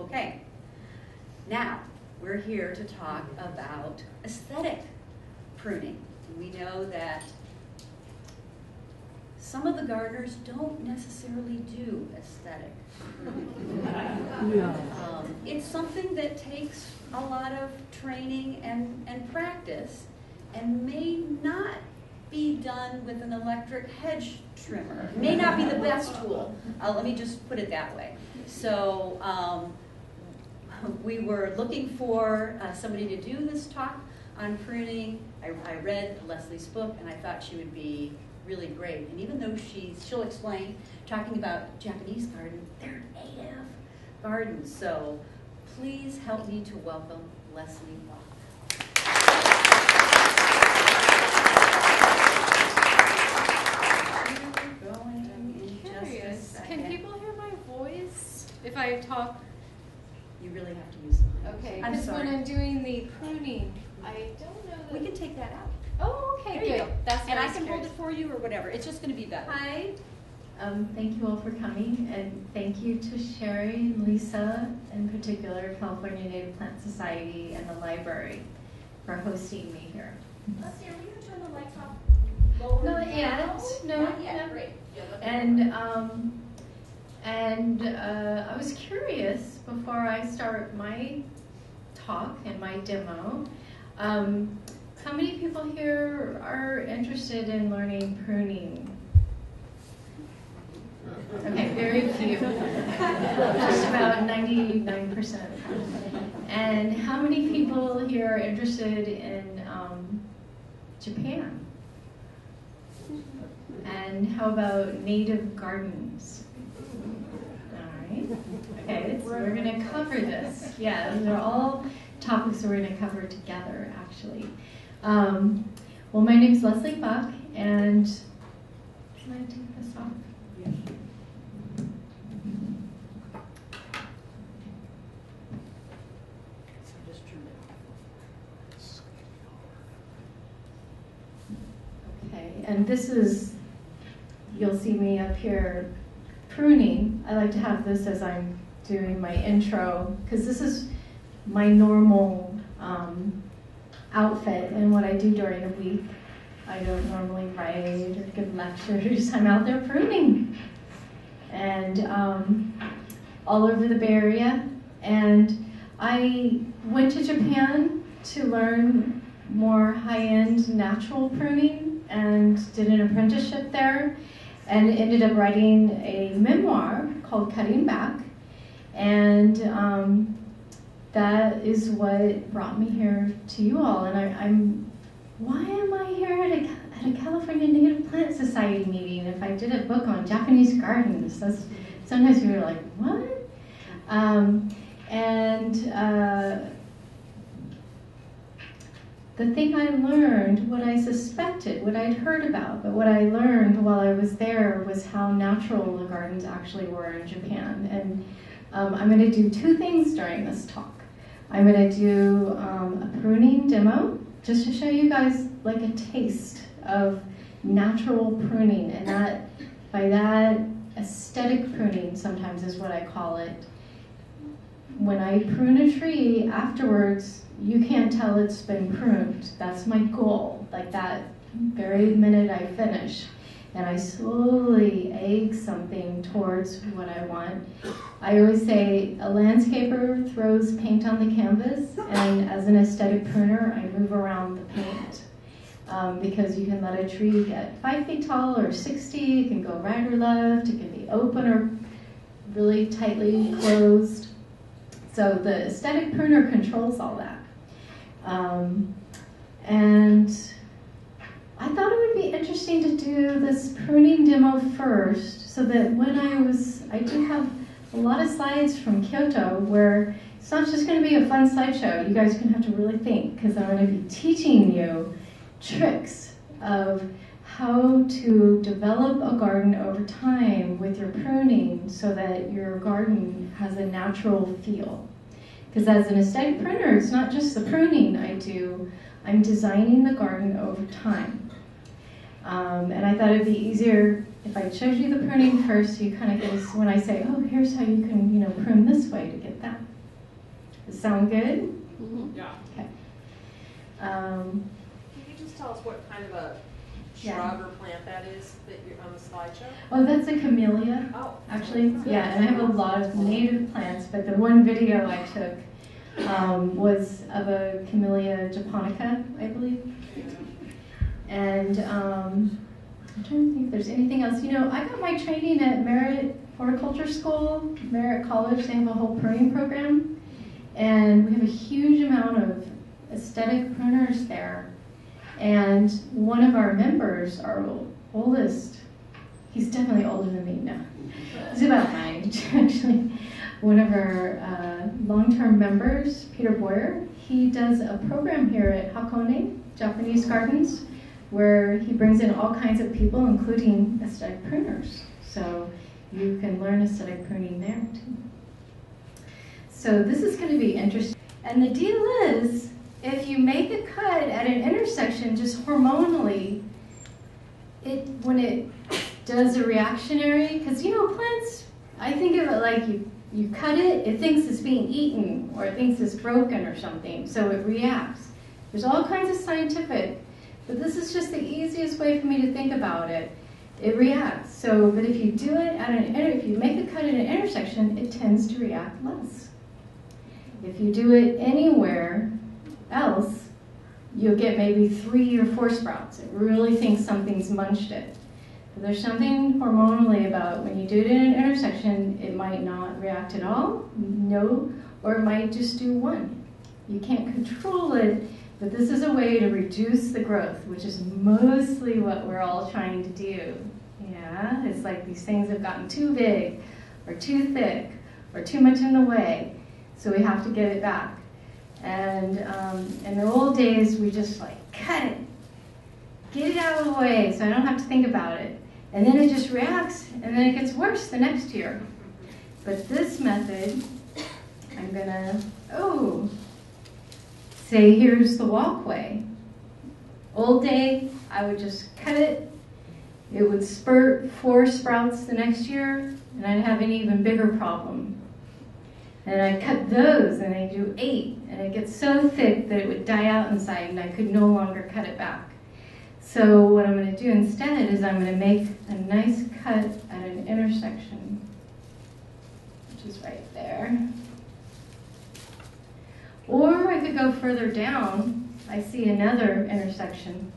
Okay. Now, we're here to talk about aesthetic pruning. We know that some of the gardeners don't necessarily do aesthetic pruning. Um, it's something that takes a lot of training and, and practice and may not be done with an electric hedge trimmer. It may not be the best tool. Uh, let me just put it that way. So um, we were looking for uh, somebody to do this talk on pruning. I, I read Leslie's book and I thought she would be really great. And even though she's, she'll explain, talking about Japanese garden, they're native gardens. So please help me to welcome Leslie Curious. Can people hear my voice if I talk? You really have to use the mic. Okay, I'm because when sorry. I'm doing the pruning, I don't know that. We can take that out. Oh, okay, There you good. go. That's what And I was can hold it for you or whatever. It's just gonna be better. Hi. Um, thank you all for coming, and thank you to Sherry and Lisa, in particular, California Native Plant Society and the library for hosting me here. Leslie, are we gonna turn the lights off? Lower Not yet, no, Not yet, no. great. Yeah, And um, and uh, I was curious before I start my talk and my demo. Um, how many people here are interested in learning pruning? Okay, very few. Just about 99%. And how many people here are interested in um, Japan? And how about native gardens? Right. Okay, so we're going to cover this. Yeah, these are all topics we're going to cover together, actually. Um, well, my name is Leslie Buck, and can I take this off? Okay, and this is, you'll see me up here pruning. I like to have this as I'm doing my intro, because this is my normal um, outfit and what I do during the week. I don't normally write or give lectures, I'm out there pruning. And um, all over the Bay Area. And I went to Japan to learn more high-end natural pruning and did an apprenticeship there and ended up writing a memoir called Cutting Back. And um, that is what brought me here to you all. And I, I'm, why am I here at a, at a California Native Plant Society meeting if I did a book on Japanese gardens? That's, sometimes people are like, what? Um, and uh, the thing I learned, what I suspected, what I'd heard about, but what I learned while I was there was how natural the gardens actually were in Japan. And um, I'm going to do two things during this talk. I'm going to do um, a pruning demo just to show you guys like a taste of natural pruning, and that by that aesthetic pruning sometimes is what I call it. When I prune a tree, afterwards you can't tell it's been pruned. That's my goal. Like that very minute I finish, and I slowly egg something towards what I want. I always say a landscaper throws paint on the canvas, and as an aesthetic pruner, I move around the paint. Um, because you can let a tree get five feet tall or 60, it can go right or left, it can be open or really tightly closed. So the aesthetic pruner controls all that. Um, and I thought it would be interesting to do this pruning demo first so that when I was, I do have a lot of slides from Kyoto where it's not just going to be a fun slideshow. You guys are going to have to really think because I'm going to be teaching you tricks of how to develop a garden over time with your pruning so that your garden has a natural feel. Because as an aesthetic pruner, it's not just the pruning I do, I'm designing the garden over time. Um, and I thought it'd be easier if I showed you the pruning first, so you kind of get when I say, oh, here's how you can, you know, prune this way to get that Sound good? Yeah. Okay. Um, Can you just tell us what kind of a Yeah. Shrub or plant that is that you're on the slideshow? oh, that's a camellia. Oh. Actually, yeah, and I have a lot of native plants, but the one video I took um, was of a Camellia japonica, I believe. And um, I'm trying to think if there's anything else. You know, I got my training at Merritt Horticulture School, Merritt College. They have a whole pruning program, and we have a huge amount of aesthetic pruners there. And one of our members, our oldest, he's definitely older than me now. He's about my age, actually. One of our uh, long-term members, Peter Boyer, he does a program here at Hakone Japanese Gardens, where he brings in all kinds of people, including aesthetic pruners. So you can learn aesthetic pruning there too. So this is going to be interesting. And the deal is, if you make a cut at an intersection just hormonally, it when it does a reactionary, because you know plants, I think of it like you you cut it, it thinks it's being eaten or it thinks it's broken or something, so it reacts. There's all kinds of scientific, but this is just the easiest way for me to think about it. It reacts. So, but if you do it at an if you make a cut at an intersection, it tends to react less. If you do it anywhere else, you'll get maybe three or four sprouts. It really thinks something's munched it. But there's something hormonally about when you do it in an intersection, it might not react at all, no, or it might just do one. You can't control it, but this is a way to reduce the growth, which is mostly what we're all trying to do. Yeah, it's like these things have gotten too big, or too thick, or too much in the way, so we have to get it back. And um, in the old days, we just like cut it, get it out of the way so I don't have to think about it. And then it just reacts, and then it gets worse the next year. But this method, I'm gonna, oh, say here's the walkway. Old day, I would just cut it. It would spurt four sprouts the next year, and I'd have an even bigger problem. And I cut those, and I do eight, and it gets so thick that it would die out inside, and I could no longer cut it back. So what I'm going to do instead is I'm going to make a nice cut at an intersection, which is right there. Or I could go further down. I see another intersection.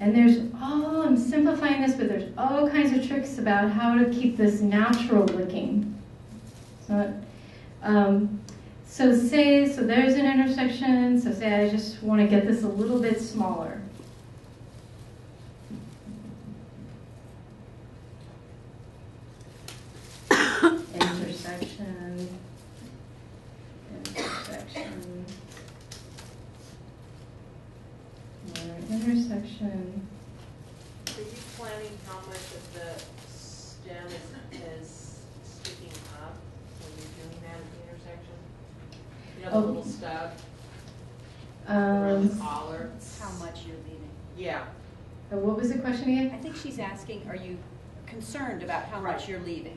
And there's all, I'm simplifying this, but there's all kinds of tricks about how to keep this natural looking. Not, um, so say, so there's an intersection, so say I just want to get this a little bit smaller. intersection, intersection, intersection. Are you planning how much of the stem is, is sticking up when you're doing that at the intersection? You know, the Oh. little stub or the Um, collar? How much you're leaving. Yeah. uh, what was the question again? I think she's asking, are you concerned about how Right. much you're leaving?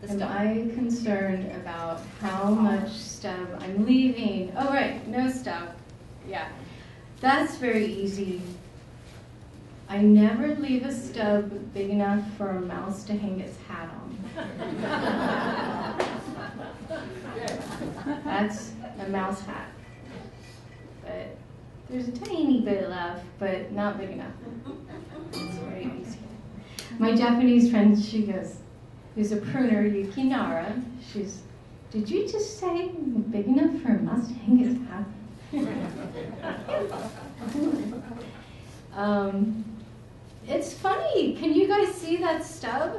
The Am stuff. I concerned about how much stub I'm leaving? Oh, right, no stub. Yeah, that's very easy. I never leave a stub big enough for a mouse to hang its hat on. That's a mouse hat. But there's a tiny bit left, but not big enough. It's very easy. My Japanese friend, she goes, who's a pruner, Yukinara, she's, did you just say big enough for a mouse to hang its hat? um, it's funny. Can you guys see that stub?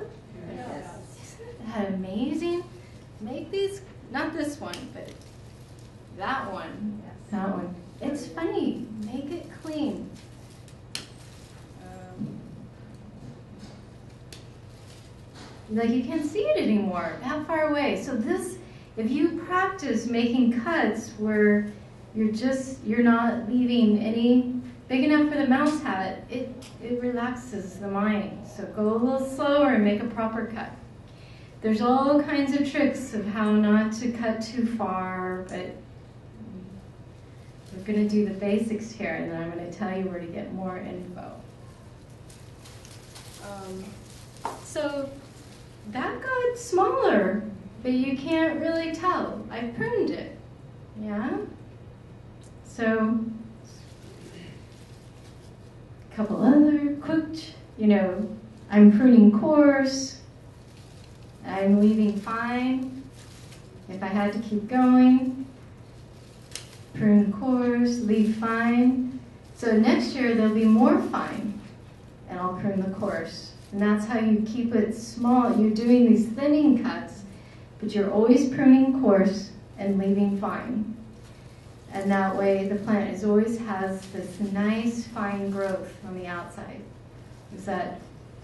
Yes. Isn't that amazing? Make these, not this one, but that one. That one. It's funny. Make it clean. Um, like you can't see it anymore, that far away. So this, if you practice making cuts where you're just you're not leaving any big enough for the mouse hat, it it relaxes the mind. So go a little slower and make a proper cut. there's all kinds of tricks of how not to cut too far, but we're going to do the basics here, and then I'm going to tell you where to get more info. Um, so that got smaller, but you can't really tell. I pruned it. Yeah? So, a couple other quick, you know, I'm pruning coarse. I'm leaving fine. If I had to keep going, prune coarse, leave fine. So next year there'll be more fine, and I'll prune the coarse. And that's how you keep it small. You're doing these thinning cuts, but you're always pruning coarse and leaving fine. And that way the plant is always has this nice fine growth on the outside. Is that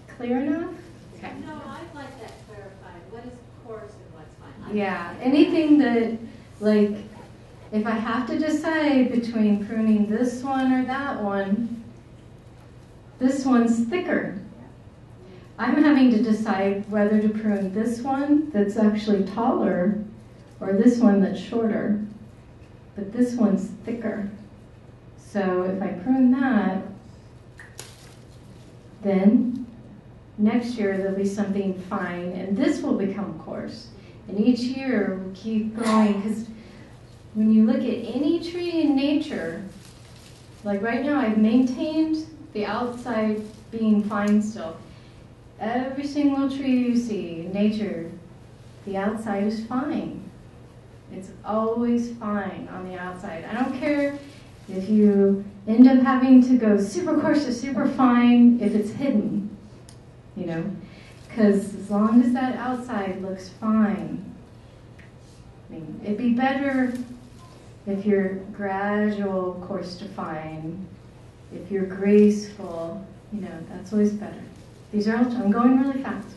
clear enough? Okay. No, I'd like that clarified. What is coarse and what's fine? I- Yeah, anything that, like, if I have to decide between pruning this one or that one, this one's thicker. I'm having to decide whether to prune this one that's actually taller or this one that's shorter. But this one's thicker. So if I prune that, then next year there'll be something fine and this will become coarse. And each year we'll keep going because when you look at any tree in nature, like right now I've maintained the outside being fine still. Every single tree you see in nature, the outside is fine. It's always fine on the outside. I don't care if you end up having to go super coarse or super fine if it's hidden, you know, because as long as that outside looks fine, I mean, it'd be better if you're gradual coarse to fine, if you're graceful, you know, that's always better. These are all, I'm going really fast.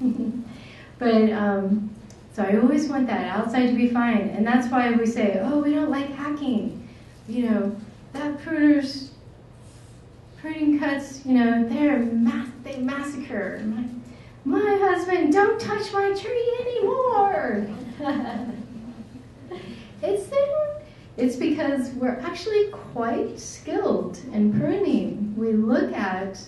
but, um, so I always want that outside to be fine. And that's why we say, oh, we don't like hacking. You know, that pruner's pruning cuts, you know, they're mass- they massacre. My, my husband, don't touch my tree anymore. it's they it's because we're actually quite skilled in pruning. We look at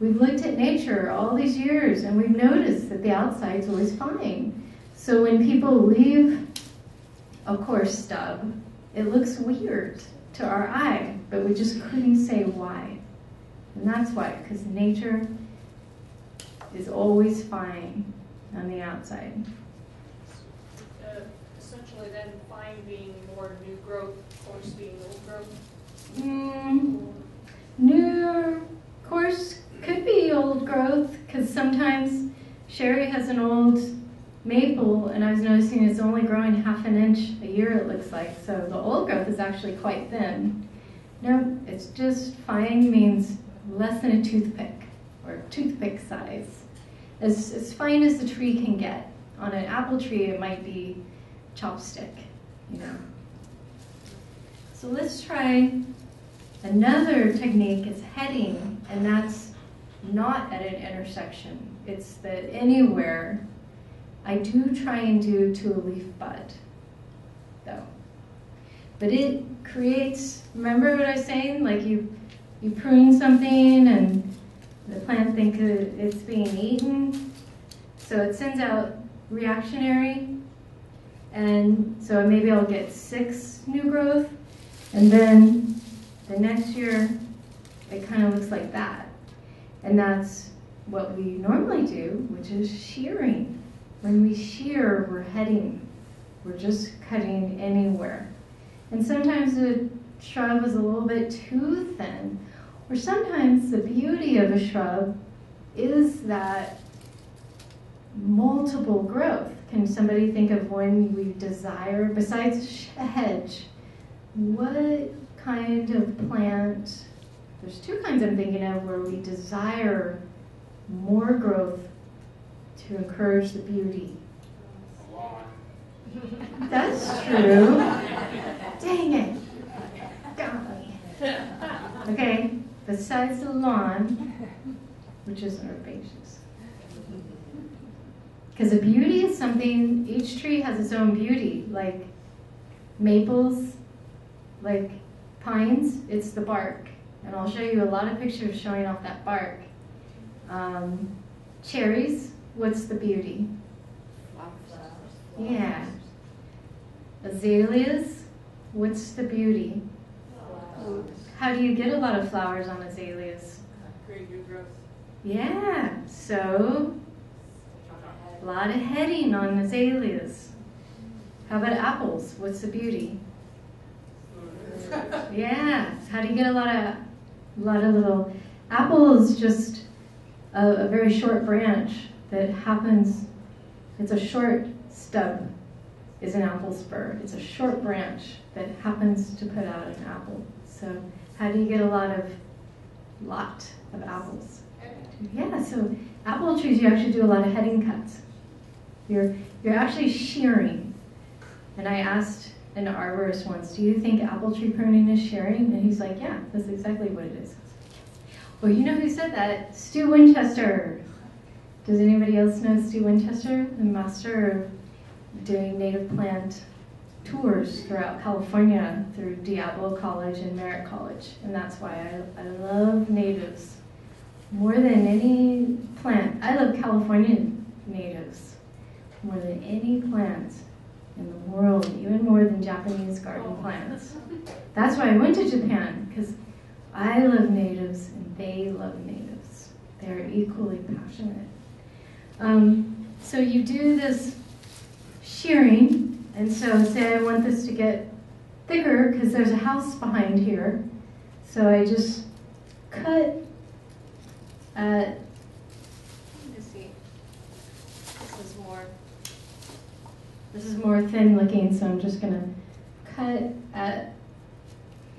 we've looked at nature all these years and we've noticed that the outside's always fine. So when people leave a coarse stub, it looks weird to our eye, but we just couldn't say why. And that's why, because nature is always fine on the outside. Essentially then fine being more new growth, coarse being old growth. Mm, new course could be old growth because sometimes Sherry has an old maple and I was noticing it's only growing half an inch a year it looks like so the old growth is actually quite thin. No, it's just fine means less than a toothpick or toothpick size. As, as fine as the tree can get. On an apple tree it might be chopstick, you know. So let's try Another technique is heading, and that's not at an intersection. It's that anywhere I do try and do to a leaf bud, though. But it creates, remember what I was saying? Like you, you prune something and the plant thinks it's being eaten. So it sends out reactionary, and so maybe I'll get six new growth, and then the next year, it kind of looks like that. And that's what we normally do, which is shearing. When we shear, we're heading. We're just cutting anywhere. And sometimes the shrub is a little bit too thin. Or sometimes the beauty of a shrub is that multiple growth. Can somebody think of one we desire, besides a hedge, what kind of plant, there's two kinds I'm thinking of where we desire more growth to encourage the beauty. That's true. Dang it. Golly. Okay, besides the lawn, which is herbaceous. Because the beauty is something, each tree has its own beauty. Like maples, like pines, it's the bark. And I'll show you a lot of pictures showing off that bark. Um, cherries, what's the beauty? Flowers. Yeah. Azaleas, what's the beauty? Flowers. How do you get a lot of flowers on azaleas? Great new growth. Yeah, so lot of heading on azaleas. How about apples? What's the beauty? Yeah, how do you get a lot of a lot of little apples? Just a, a very short branch that happens. It's a short stub. Is an apple spur. It's a short branch that happens to put out an apple. So how do you get a lot of lot of apples? Yeah, so apple trees you actually do a lot of heading cuts. You're you're actually shearing. And I asked an arborist once, "Do you think apple tree pruning is shearing?" And he's like, "Yeah, that's exactly what it is." Well, you know who said that? Stu Winchester. Does anybody else know Stu Winchester, the master of doing native plant tours throughout California through Diablo College and Merritt College? And that's why I, I love natives more than any plant. I love California natives more than any plant in the world, even more than Japanese garden plants. That's why I went to Japan because I love natives and they love natives. They're equally passionate. Um, so you do this shearing, and so say I want this to get thicker because there's a house behind here. So I just cut at Let me see. This is more. This is more thin looking, so I'm just gonna cut at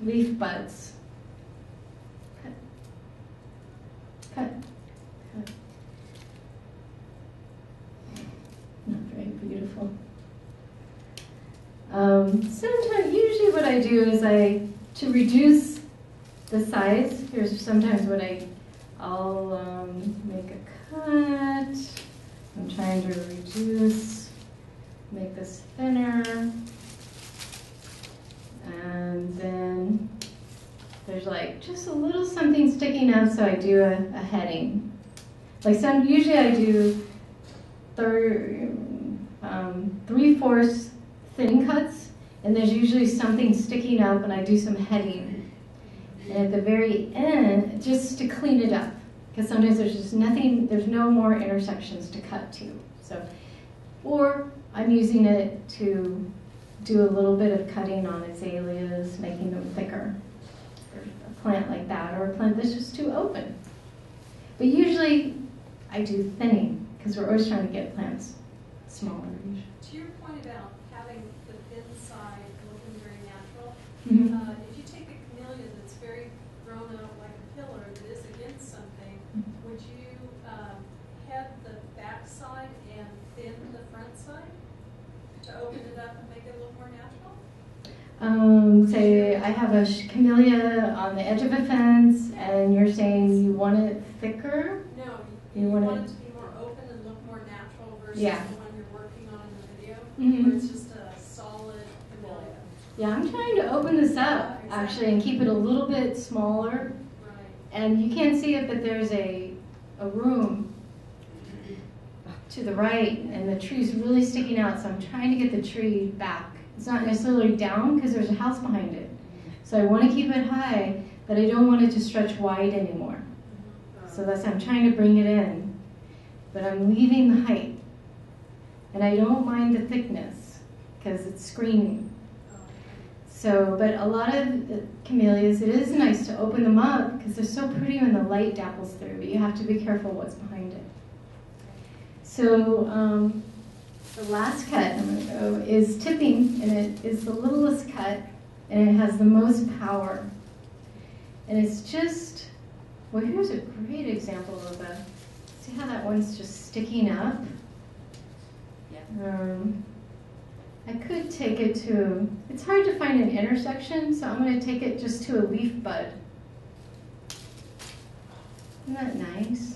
leaf buds. Cut. Cut. Cut. Not very beautiful. Um, sometimes, usually what I do is I, to reduce the size, here's sometimes what I, I'll um, make a cut. I'm trying to reduce make this thinner. And then there's like just a little something sticking out, so I do a, a heading. Like some, usually I do thir, um, three fourths thin cuts, and there's usually something sticking up, and I do some heading. And at the very end, just to clean it up, because sometimes there's just nothing, there's no more intersections to cut to. So, or I'm using it to do a little bit of cutting on azaleas, making them thicker. A plant like that, or a plant that's just too open. But usually I do thinning, because we're always trying to get plants smaller. To your point about having the thin side looking very natural, Mhm. uh, if you take a camellia that's very thrown out like a pillar that is against something, would you um, head the back side and thin the front side to open it up and make it a little more natural? Um, say I have a camellia on the edge of a fence, and you're saying you want it thicker. No, You you wanna- want it to be more open and look more natural versus Yeah. the one you're working on in the video, Mhm. where it's just a solid camellia. Yeah, I'm trying to open this up actually and keep it a little bit smaller. Right. And you can't see it, but there's a, a room to the right, and the tree's really sticking out, so I'm trying to get the tree back. It's not necessarily down because there's a house behind it. So I want to keep it high, but I don't want it to stretch wide anymore. So that's I'm trying to bring it in, but I'm leaving the height. And I don't mind the thickness because it's screening. So, but a lot of camellias, it is nice to open them up because they're so pretty when the light dapples through, but you have to be careful what's behind it. So, um, the last cut I'm going to go is tipping, and it is the littlest cut, and it has the most power. And it's just, well, here's a great example of a, see how that one's just sticking up? Um, I could take it to, it's hard to find an intersection, so I'm going to take it just to a leaf bud. Isn't that nice?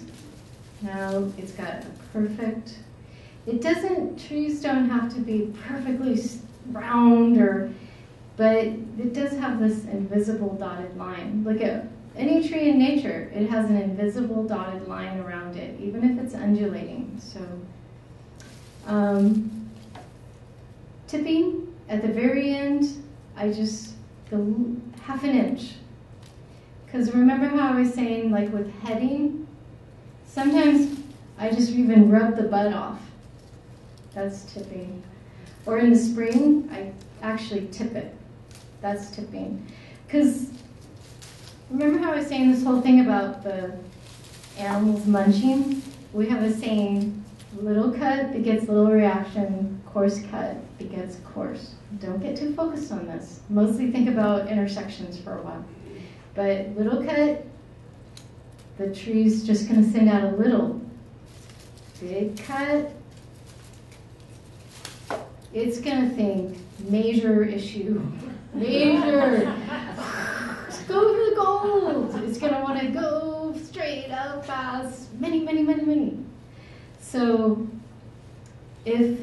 Now it's got a perfect, it doesn't, trees don't have to be perfectly round or, but it does have this invisible dotted line. Look at any tree in nature, it has an invisible dotted line around it, even if it's undulating. So, um, tipping at the very end, I just the half an inch. Because remember how I was saying, like with heading, sometimes I just even rub the bud off. That's tipping. Or in the spring, I actually tip it. That's tipping. Because remember how I was saying this whole thing about the animals munching? We have a saying, little cut begets little reaction, coarse cut begets coarse. Don't get too focused on this. Mostly think about intersections for a while. But little cut, the tree's just going to send out a little. Big cut, it's going to think major issue. Major. go for the gold. It's going to want to go straight up fast. Many, many, many, many. So if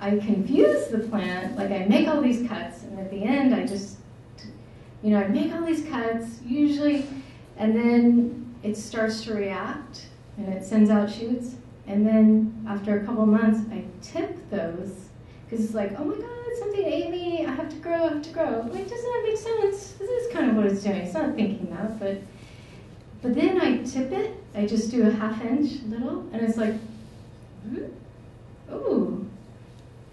I confuse the plant, like I make all these cuts, and at the end I just, you know, I make all these cuts, usually, and then it starts to react and it sends out shoots. And then after a couple months, I tip those because it's like, oh my God, something ate me. I have to grow, I have to grow. Like, doesn't that make sense? This is kind of what it's doing. It's not thinking that, but but then I tip it. I just do a half inch little, and it's like, hmm? ooh,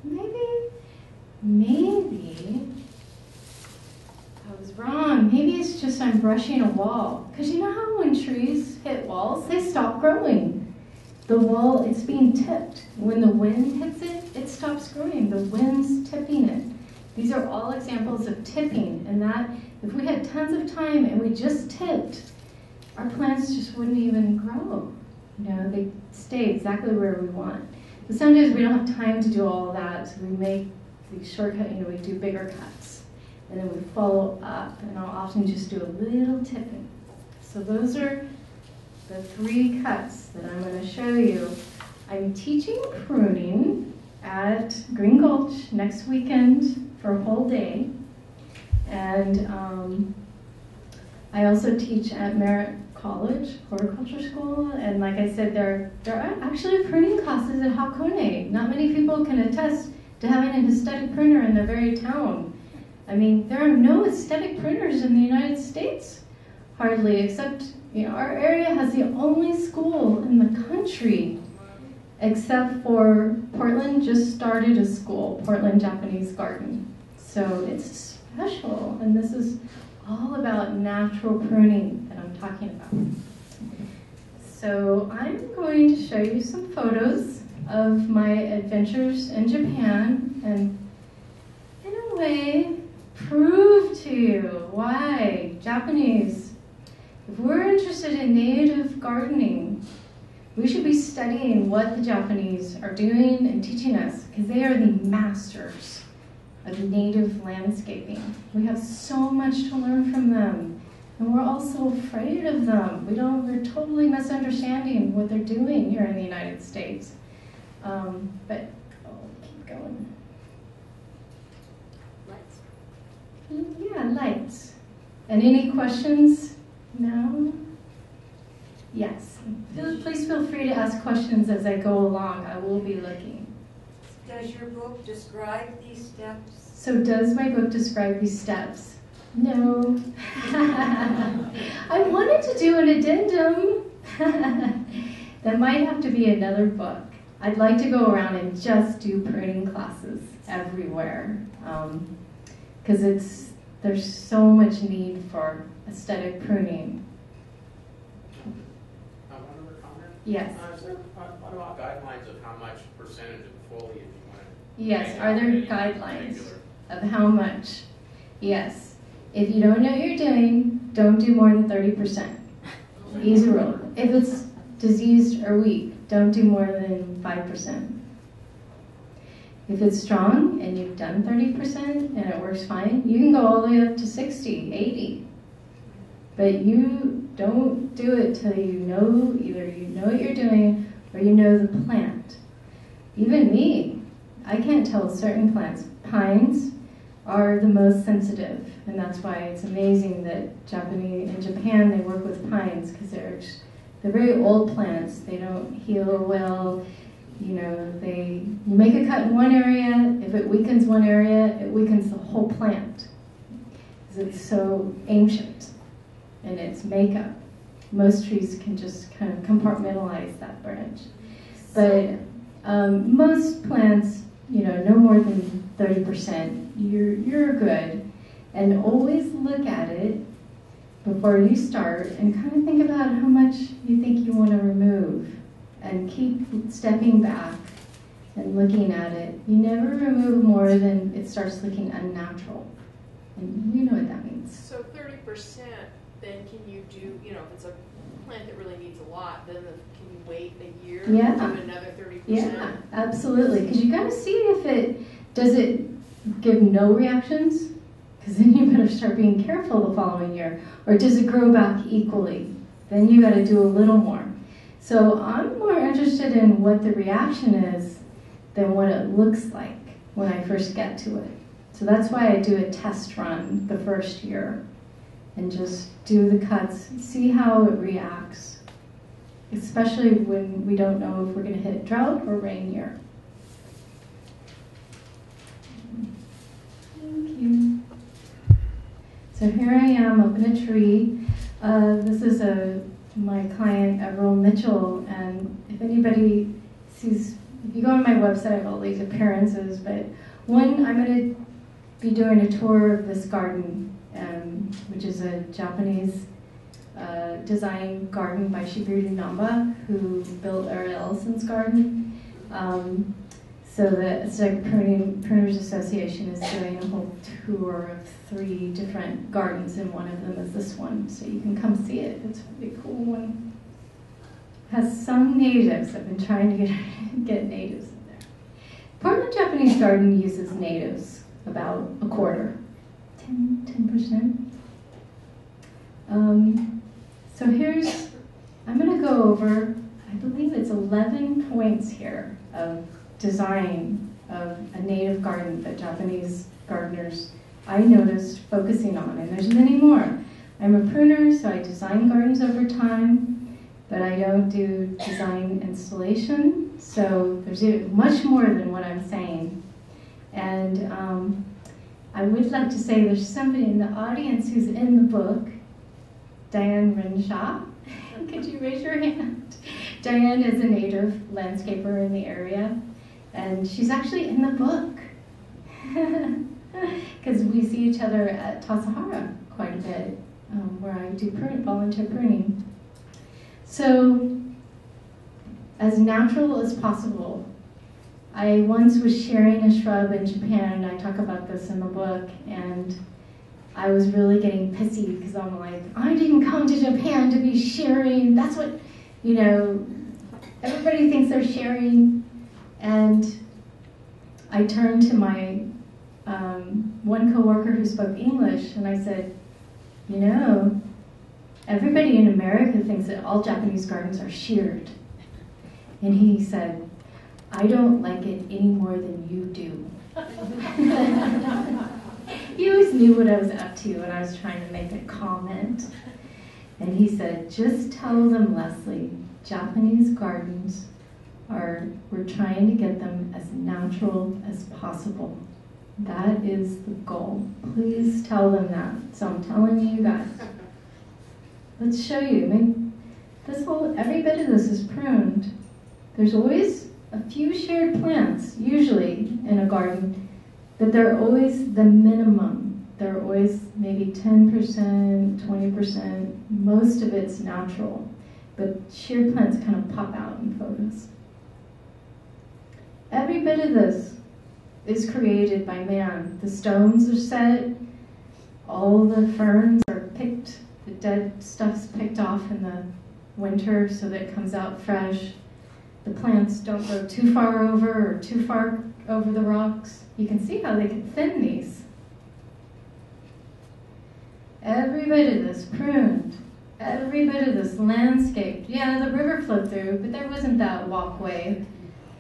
maybe, maybe I was wrong. Maybe it's just I'm brushing a wall. Because you know how when trees hit walls, they stop growing. The wall, it's being tipped. When the wind hits it, it stops growing. The wind's tipping it. These are all examples of tipping, and that if we had tons of time and we just tipped, our plants just wouldn't even grow. You know, they stay exactly where we want. But sometimes we don't have time to do all that, so we make the shortcut, you know, we do bigger cuts. And then we follow up, and I'll often just do a little tipping. So those are the three cuts that I'm going to show you. I'm teaching pruning at Green Gulch next weekend for a whole day. And um, I also teach at Merritt College, horticulture school, and like I said, there, there are actually pruning classes at Hakone. Not many people can attest to having an aesthetic pruner in their very town. I mean, there are no aesthetic pruners in the United States, hardly, except you know, our area has the only school in the country, except for Portland just started a school, Portland Japanese Garden. So it's special, and this is all about natural pruning that I'm talking about. So I'm going to show you some photos of my adventures in Japan and in a way prove to you why Japanese, if we're interested in native gardening, we should be studying what the Japanese are doing and teaching us because they are the masters of native landscaping. We have so much to learn from them. And we're also afraid of them. We don't, we're totally misunderstanding what they're doing here in the United States. Um, but I'll keep going. Let's Yeah, lights. And any questions? No? Yes. Feel- Please feel free to ask questions as I go along. I will be looking. Does your book describe these steps? So, does my book describe these steps? No. I wanted to do an addendum. that might have to be another book. I'd like to go around and just do pruning classes everywhere. Um, because it's there's so much need for aesthetic pruning. Uh, one other comment? Yes. Uh, is there, what what about guidelines of how much percentage of foliage you want to? Yes. Are there guidelines Regular. of how much? Yes. If you don't know what you're doing, don't do more than 30%. Easy rule. If it's diseased or weak, don't do more than 5%. If it's strong and you've done 30% and it works fine, you can go all the way up to 60, 80. But you don't do it till you know either you know what you're doing or you know the plant. even me, I can't tell certain plants. Pines are the most sensitive, and that's why it's amazing that Japanese in Japan they work with pines because they're they're very old plants. They don't heal well. You know, they you make a cut in one area. If it weakens one area, it weakens the whole plant because it's so ancient in its makeup. Most trees can just kind of compartmentalize that branch, but um, most plants, you know, no more than 30%, you're, you're good. And always look at it before you start and kind of think about how much you think you want to remove. And keep stepping back and looking at it. You never remove more than it starts looking unnatural. And you know what that means. So thirty percent, then can you do, you know, if it's a plant that really needs a lot, then the- can you wait a year? and Yeah. Do another thirty percent? Yeah, absolutely. Because you got to see if it does it give no reactions. Because then you better start being careful the following year. Or does it grow back equally? Then you got to do a little more. So I'm more interested in what the reaction is than what it looks like when I first get to it. So that's why I do a test run the first year and just do the cuts, see how it reacts especially when we don't know if we're going to hit drought or rain year. Thank you. So here I am up in a tree. Uh, this is a my client Everil Mitchell, and if anybody sees, if you go on my website, I have all these appearances. But one, I'm going to be doing a tour of this garden, um, which is a Japanese uh, design garden by Shigeru Namba, who built Larry Ellison's garden. Um, so the Aesthetic Pruners Association is doing a whole tour of three different gardens, and one of them is this one. So you can come see it. It's a really cool one. Has some natives. I've been trying to get get natives in there. Portland Japanese Garden uses natives about a quarter, 10 percent. Um, so here's, I'm going to go over, I believe it's 11 points here of design of a native garden that Japanese gardeners I noticed focusing on, and there's many more. I'm a pruner, so I design gardens over time, but I don't do design installation, so there's much more than what I'm saying. And um, I would like to say there's somebody in the audience who's in the book, Diane Renshaw. Could you raise your hand? Diane is a native landscaper in the area, and she's actually in the book. Because we see each other at Tassajara quite a bit, um, where I do prune, volunteer pruning. So, as natural as possible, I once was shearing a shrub in Japan, and I talk about this in the book, and I was really getting pissy because I'm like, I didn't come to Japan to be shearing. That's what, you know, everybody thinks they're shearing. And I turned to my um, one coworker who spoke English and I said, you know, everybody in America thinks that all Japanese gardens are sheared. And he said, I don't like it any more than you do. he always knew what I was up to when I was trying to make a comment. And he said, just tell them, Leslie, Japanese gardens are, we're trying to get them as natural as possible. That is the goal. Please tell them that. So I'm telling you guys. Let's show you. I mean, this whole, every bit of this is pruned. There's always a few sheared plants, usually in a garden, but they're always the minimum. They're always maybe 10%, 20%. Most of it's natural, but sheared plants kind of pop out in photos. Every bit of this is created by man. The stones are set, all the ferns are picked, the dead stuff's picked off in the winter so that it comes out fresh. The plants don't go too far over or too far over the rocks. You can see how they can thin these. Every bit of this pruned, every bit of this landscaped. Yeah, the river flowed through, but there wasn't that walkway.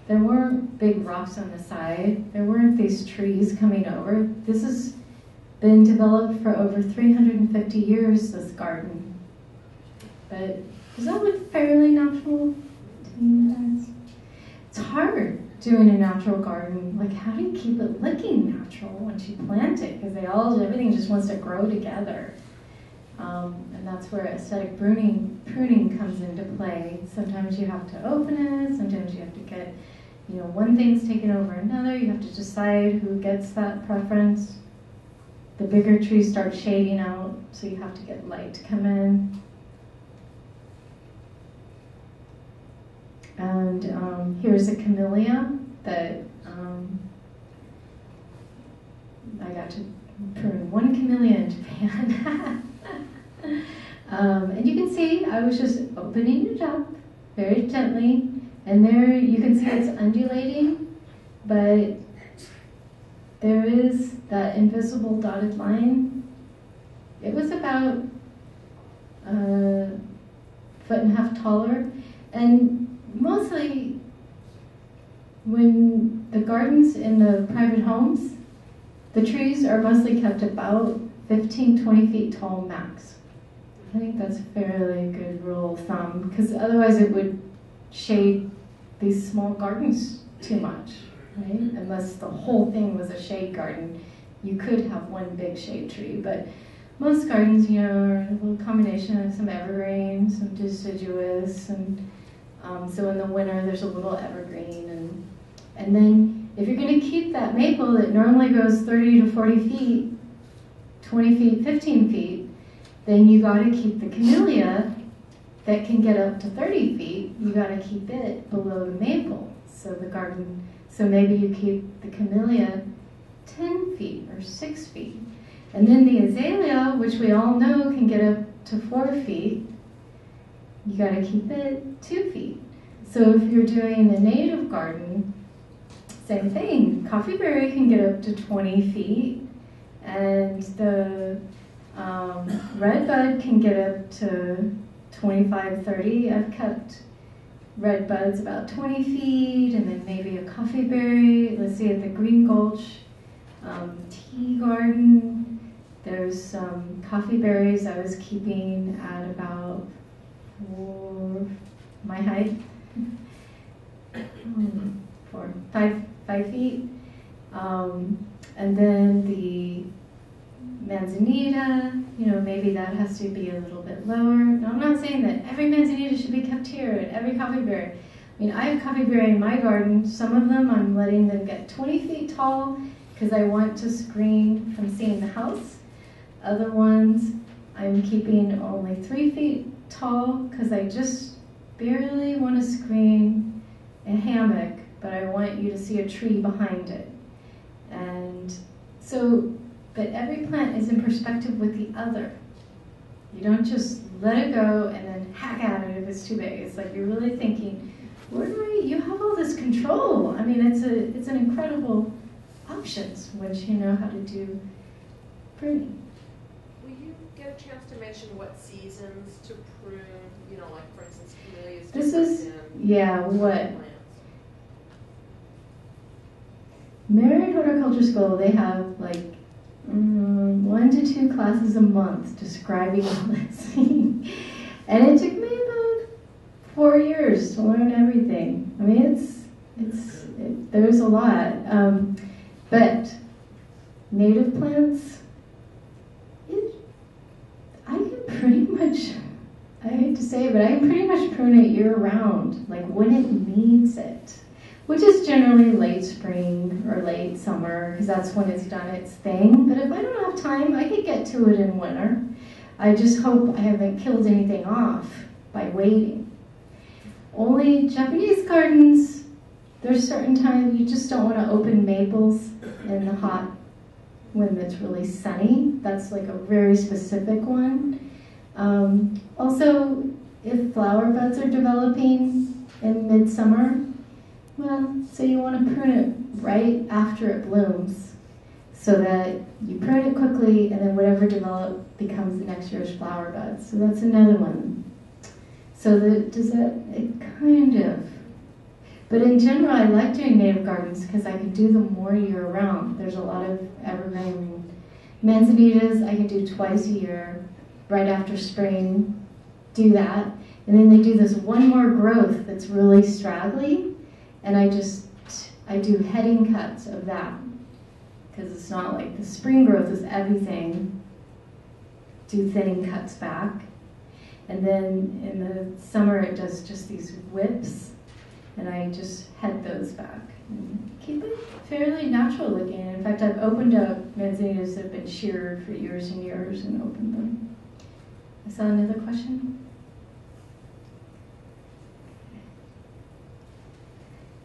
There weren't big rocks on the side. There weren't these trees coming over. This has been developed for over 350 years, this garden. But does that look fairly natural It's hard doing a natural garden. Like, how do you keep it looking natural once you plant it? Because they all, everything just wants to grow together. Um, and that's where aesthetic pruning, pruning comes into play. Sometimes you have to open it, sometimes you have to get, you know, one thing's taken over another. You have to decide who gets that preference. The bigger trees start shading out, so you have to get light to come in. And um, here's a camellia that um, I got to prune one camellia in Japan. um, and you can see I was just opening it up very gently, and there you can see it's undulating, but there is that invisible dotted line. It was about a foot and a half taller, and mostly when the gardens in the private homes, the trees are mostly kept about 15, 20 feet tall max. I think that's a fairly good rule of thumb because otherwise it would shade these small gardens too much, right? Unless the whole thing was a shade garden, you could have one big shade tree, but most gardens, you know, are a little combination of some evergreen, some deciduous, and um, so in the winter there's a little evergreen, and and then if you're going to keep that maple that normally goes 30 to 40 feet, 20 feet, 15 feet, then you got to keep the camellia that can get up to 30 feet. You got to keep it below the maple. So the garden, so maybe you keep the camellia 10 feet or 6 feet. And then the azalea, which we all know can get up to 4 feet, you got to keep it 2 feet. So if you're doing a native garden, same thing. Coffee berry can get up to 20 feet, and the um, red bud can get up to 25, 30. I've kept red buds about 20 feet, and then maybe a coffee berry. Let's see, at the Green Gulch um, Tea Garden, there's some coffee berries I was keeping at about four, my height. Hmm, four, five, five feet. Um, and then the manzanita, you know, maybe that has to be a little bit lower. Now, I'm not saying that every manzanita should be kept here and every coffee berry. I mean, I have coffee berry in my garden. Some of them I'm letting them get 20 feet tall because I want to screen from seeing the house. Other ones I'm keeping only three feet tall because I just barely want to screen a hammock, but I want you to see a tree behind it. And so, but every plant is in perspective with the other. You don't just let it go and then hack at it if it's too big. It's like you're really thinking, where do I, you have all this control. I mean, it's a, it's an incredible options once you know how to do pruning. Will you get a chance to mention what seasons to prune, you know, like for instance, camellias This is, yeah, what plants? Merritt Horticulture School, they have like mm, one to two classes a month describing all this. and it took me about four years to learn everything. I mean, it's, it's, it, there's a lot. Um, but native plants, it, I can pretty much, I hate to say it, but I pretty much prune it year round, like when it needs it which is generally late spring or late summer because that's when it's done its thing. But if I don't have time, I could get to it in winter. I just hope I haven't killed anything off by waiting. Only Japanese gardens, there's certain times you just don't want to open maples in the hot when it's really sunny. That's like a very specific one. Um, also, if flower buds are developing in midsummer, well, so you want to prune it right after it blooms so that you prune it quickly and then whatever develops becomes the next year's flower buds. So that's another one. So the, does that, it kind of, But in general, I like doing native gardens because I can do them more year round. There's a lot of evergreen manzanitas I can do twice a year, right after spring. Do that, and then they do this one more growth that's really straggly, and I just I do heading cuts of that because it's not like the spring growth is everything. Do thinning cuts back, and then in the summer it does just these whips, and I just head those back. And keep it fairly natural looking. In fact, I've opened up manzanitas that have been sheared for years and years and opened them. I saw another question.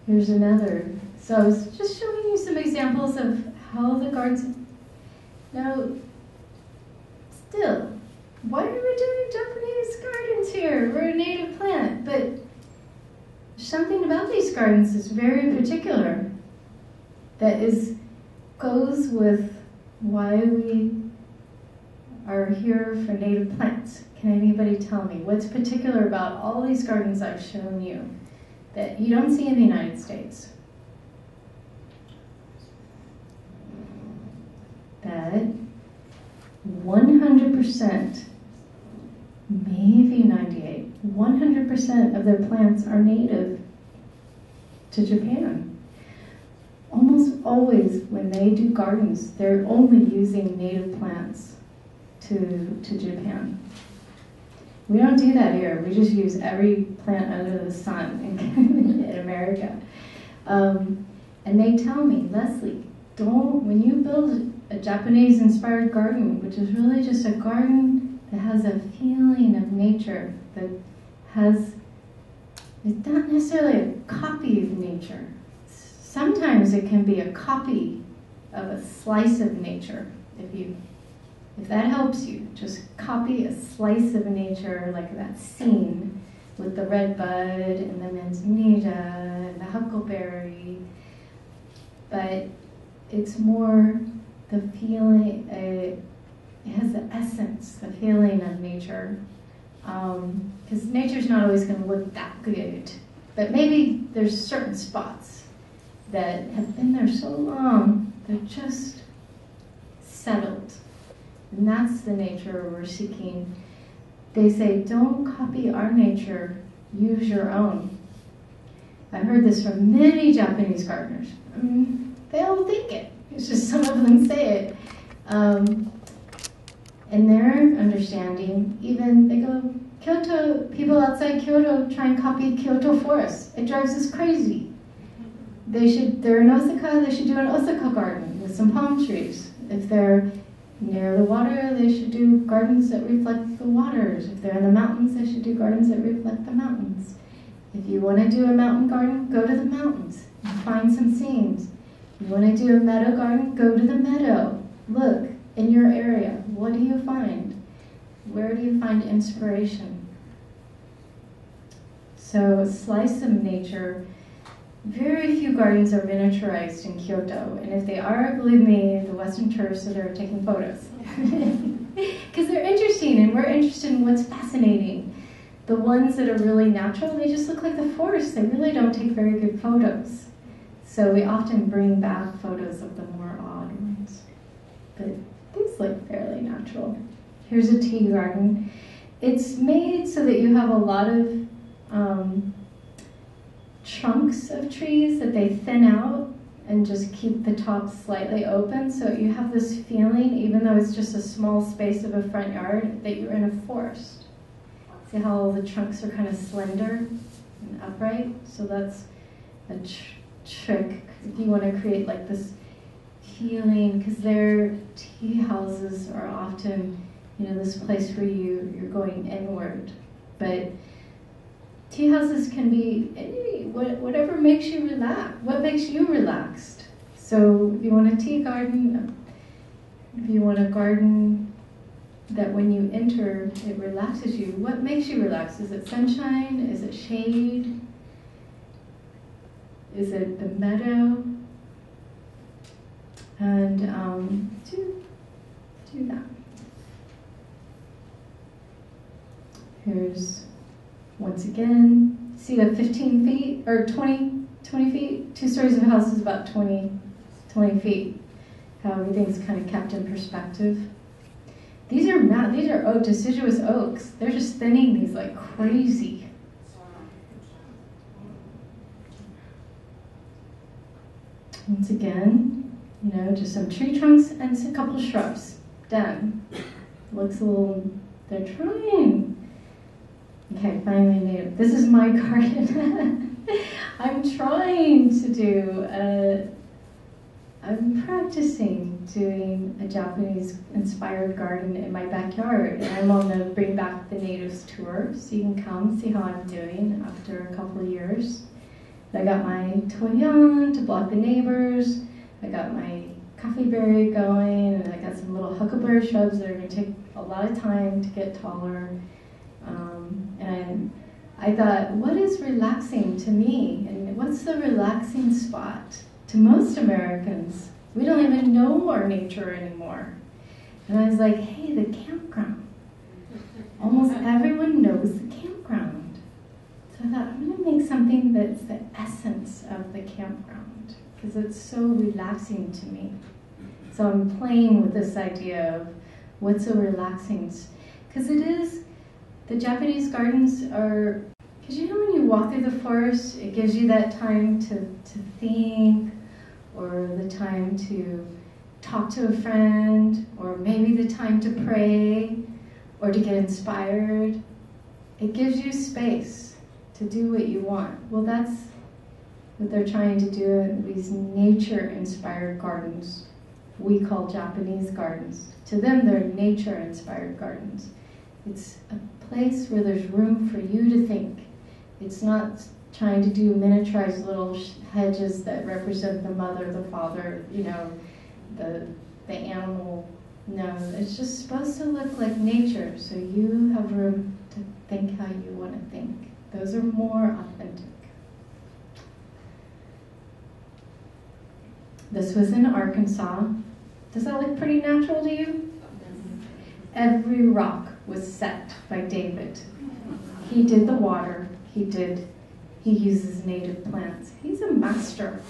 Here's another. So I was just showing you some examples of how the gardens. Now, still, why are we doing Japanese gardens here? We're a native plant, but something about these gardens is very particular. That is goes with why we are here for native plants. Can anybody tell me what's particular about all these gardens I've shown you that you don't see in the United States? That 100%, maybe 98, 100% of their plants are native to Japan. Almost always, when they do gardens, they're only using native plants to, to Japan. We don't do that here. We just use every plant under the sun in, in America. Um, and they tell me, Leslie, don't, when you build a Japanese inspired garden, which is really just a garden that has a feeling of nature, that has, it's not necessarily a copy of nature. Sometimes it can be a copy of a slice of nature. If you, if that helps you, just copy a slice of nature, like that scene with the red bud and the manzanita and the huckleberry. But it's more the feeling, it has the essence, the feeling of nature. Because um, nature's not always going to look that good. But maybe there's certain spots that have been there so long, they're just settled. And that's the nature we're seeking. They say, don't copy our nature, use your own. I've heard this from many Japanese gardeners. I mean, they all think it. It's just some of them say it. Um, in their understanding, even they go, Kyoto, people outside Kyoto try and copy Kyoto forests. It drives us crazy. They should, they're in Osaka, they should do an Osaka garden with some palm trees. If they're near the water, they should do gardens that reflect the waters. If they're in the mountains, they should do gardens that reflect the mountains. If you want to do a mountain garden, go to the mountains and find some scenes. If You want to do a meadow garden? Go to the meadow. Look in your area. What do you find? Where do you find inspiration? So, slice of nature. Very few gardens are miniaturized in Kyoto, and if they are, believe me, the Western tourists are there taking photos. Because they're interesting, and we're interested in what's fascinating. The ones that are really natural, they just look like the forest. They really don't take very good photos. So we often bring back photos of the more odd ones. But these look fairly natural. Here's a tea garden. It's made so that you have a lot of um, trunks of trees that they thin out and just keep the top slightly open. So you have this feeling, even though it's just a small space of a front yard, that you're in a forest. See how all the trunks are kind of slender and upright? So that's a tr- trick if you want to create like this feeling because their tea houses are often you know this place where you you're going inward but tea houses can be any, whatever makes you relax what makes you relaxed so if you want a tea garden if you want a garden that when you enter it relaxes you what makes you relax is it sunshine is it shade is it the meadow? And um, do, do that. Here's, once again, see the 15 feet or 20, 20 feet. Two stories of houses about 20, 20 feet. Um, How everything's kind of kept in perspective. These are ma- these are oak, deciduous oaks. They're just thinning these like crazy. Once again, you know, just some tree trunks and a couple of shrubs. Done. Looks a little. They're trying. Okay, finally native. This is my garden. I'm trying to do. A, I'm practicing doing a Japanese inspired garden in my backyard, and I'm on the Bring Back the Natives tour, so you can come see how I'm doing after a couple of years. I got my toyon to block the neighbors. I got my coffee berry going, and I got some little huckleberry shrubs that are going to take a lot of time to get taller. Um, and I thought, what is relaxing to me? And what's the relaxing spot? To most Americans, we don't even know our nature anymore. And I was like, hey, the campground. Almost everyone knows the campground. So I thought, I'm going to make something that's the essence of the campground because it's so relaxing to me. So I'm playing with this idea of what's a relaxing. Because it is, the Japanese gardens are, because you know when you walk through the forest, it gives you that time to, to think or the time to talk to a friend or maybe the time to pray or to get inspired. It gives you space to do what you want. Well, that's what they're trying to do in these nature inspired gardens we call Japanese gardens. To them, they're nature inspired gardens. It's a place where there's room for you to think. It's not trying to do miniaturized little hedges that represent the mother, the father, you know, the, the animal. No, it's just supposed to look like nature, so you have room to think how you want to think. Those are more authentic. This was in Arkansas. Does that look pretty natural to you? Every rock was set by David. He did the water. He did. He uses native plants. He's a master.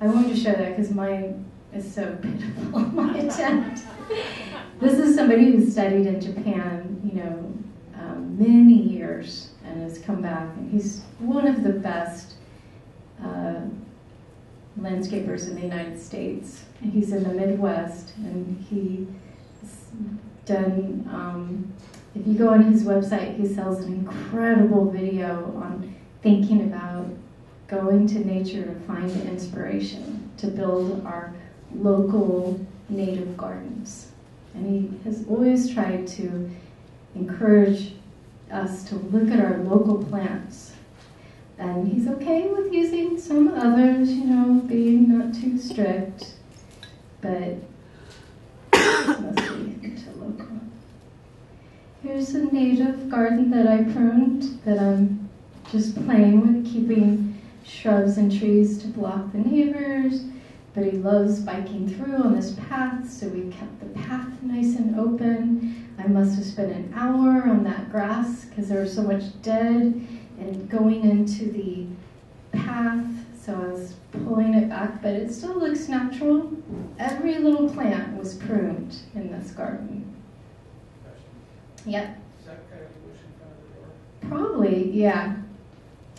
I wanted to show that because mine is so pitiful. My attempt. This is somebody who studied in Japan, you know, um, many years and has come back. And he's one of the best uh, landscapers in the United States. He's in the Midwest, and he's done. Um, if you go on his website, he sells an incredible video on thinking about going to nature to find inspiration to build our local native gardens. And he has always tried to encourage us to look at our local plants. And he's okay with using some others, you know, being not too strict, but mostly. Here's a native garden that I pruned that I'm just playing with, keeping shrubs and trees to block the neighbors. But he loves biking through on this path, so we kept the path nice and open. I must have spent an hour on that grass because there was so much dead and going into the path, so I was pulling it back, but it still looks natural. Every little plant was pruned in this garden. Yep. Is that kind of bush in front of the door? Probably, yeah.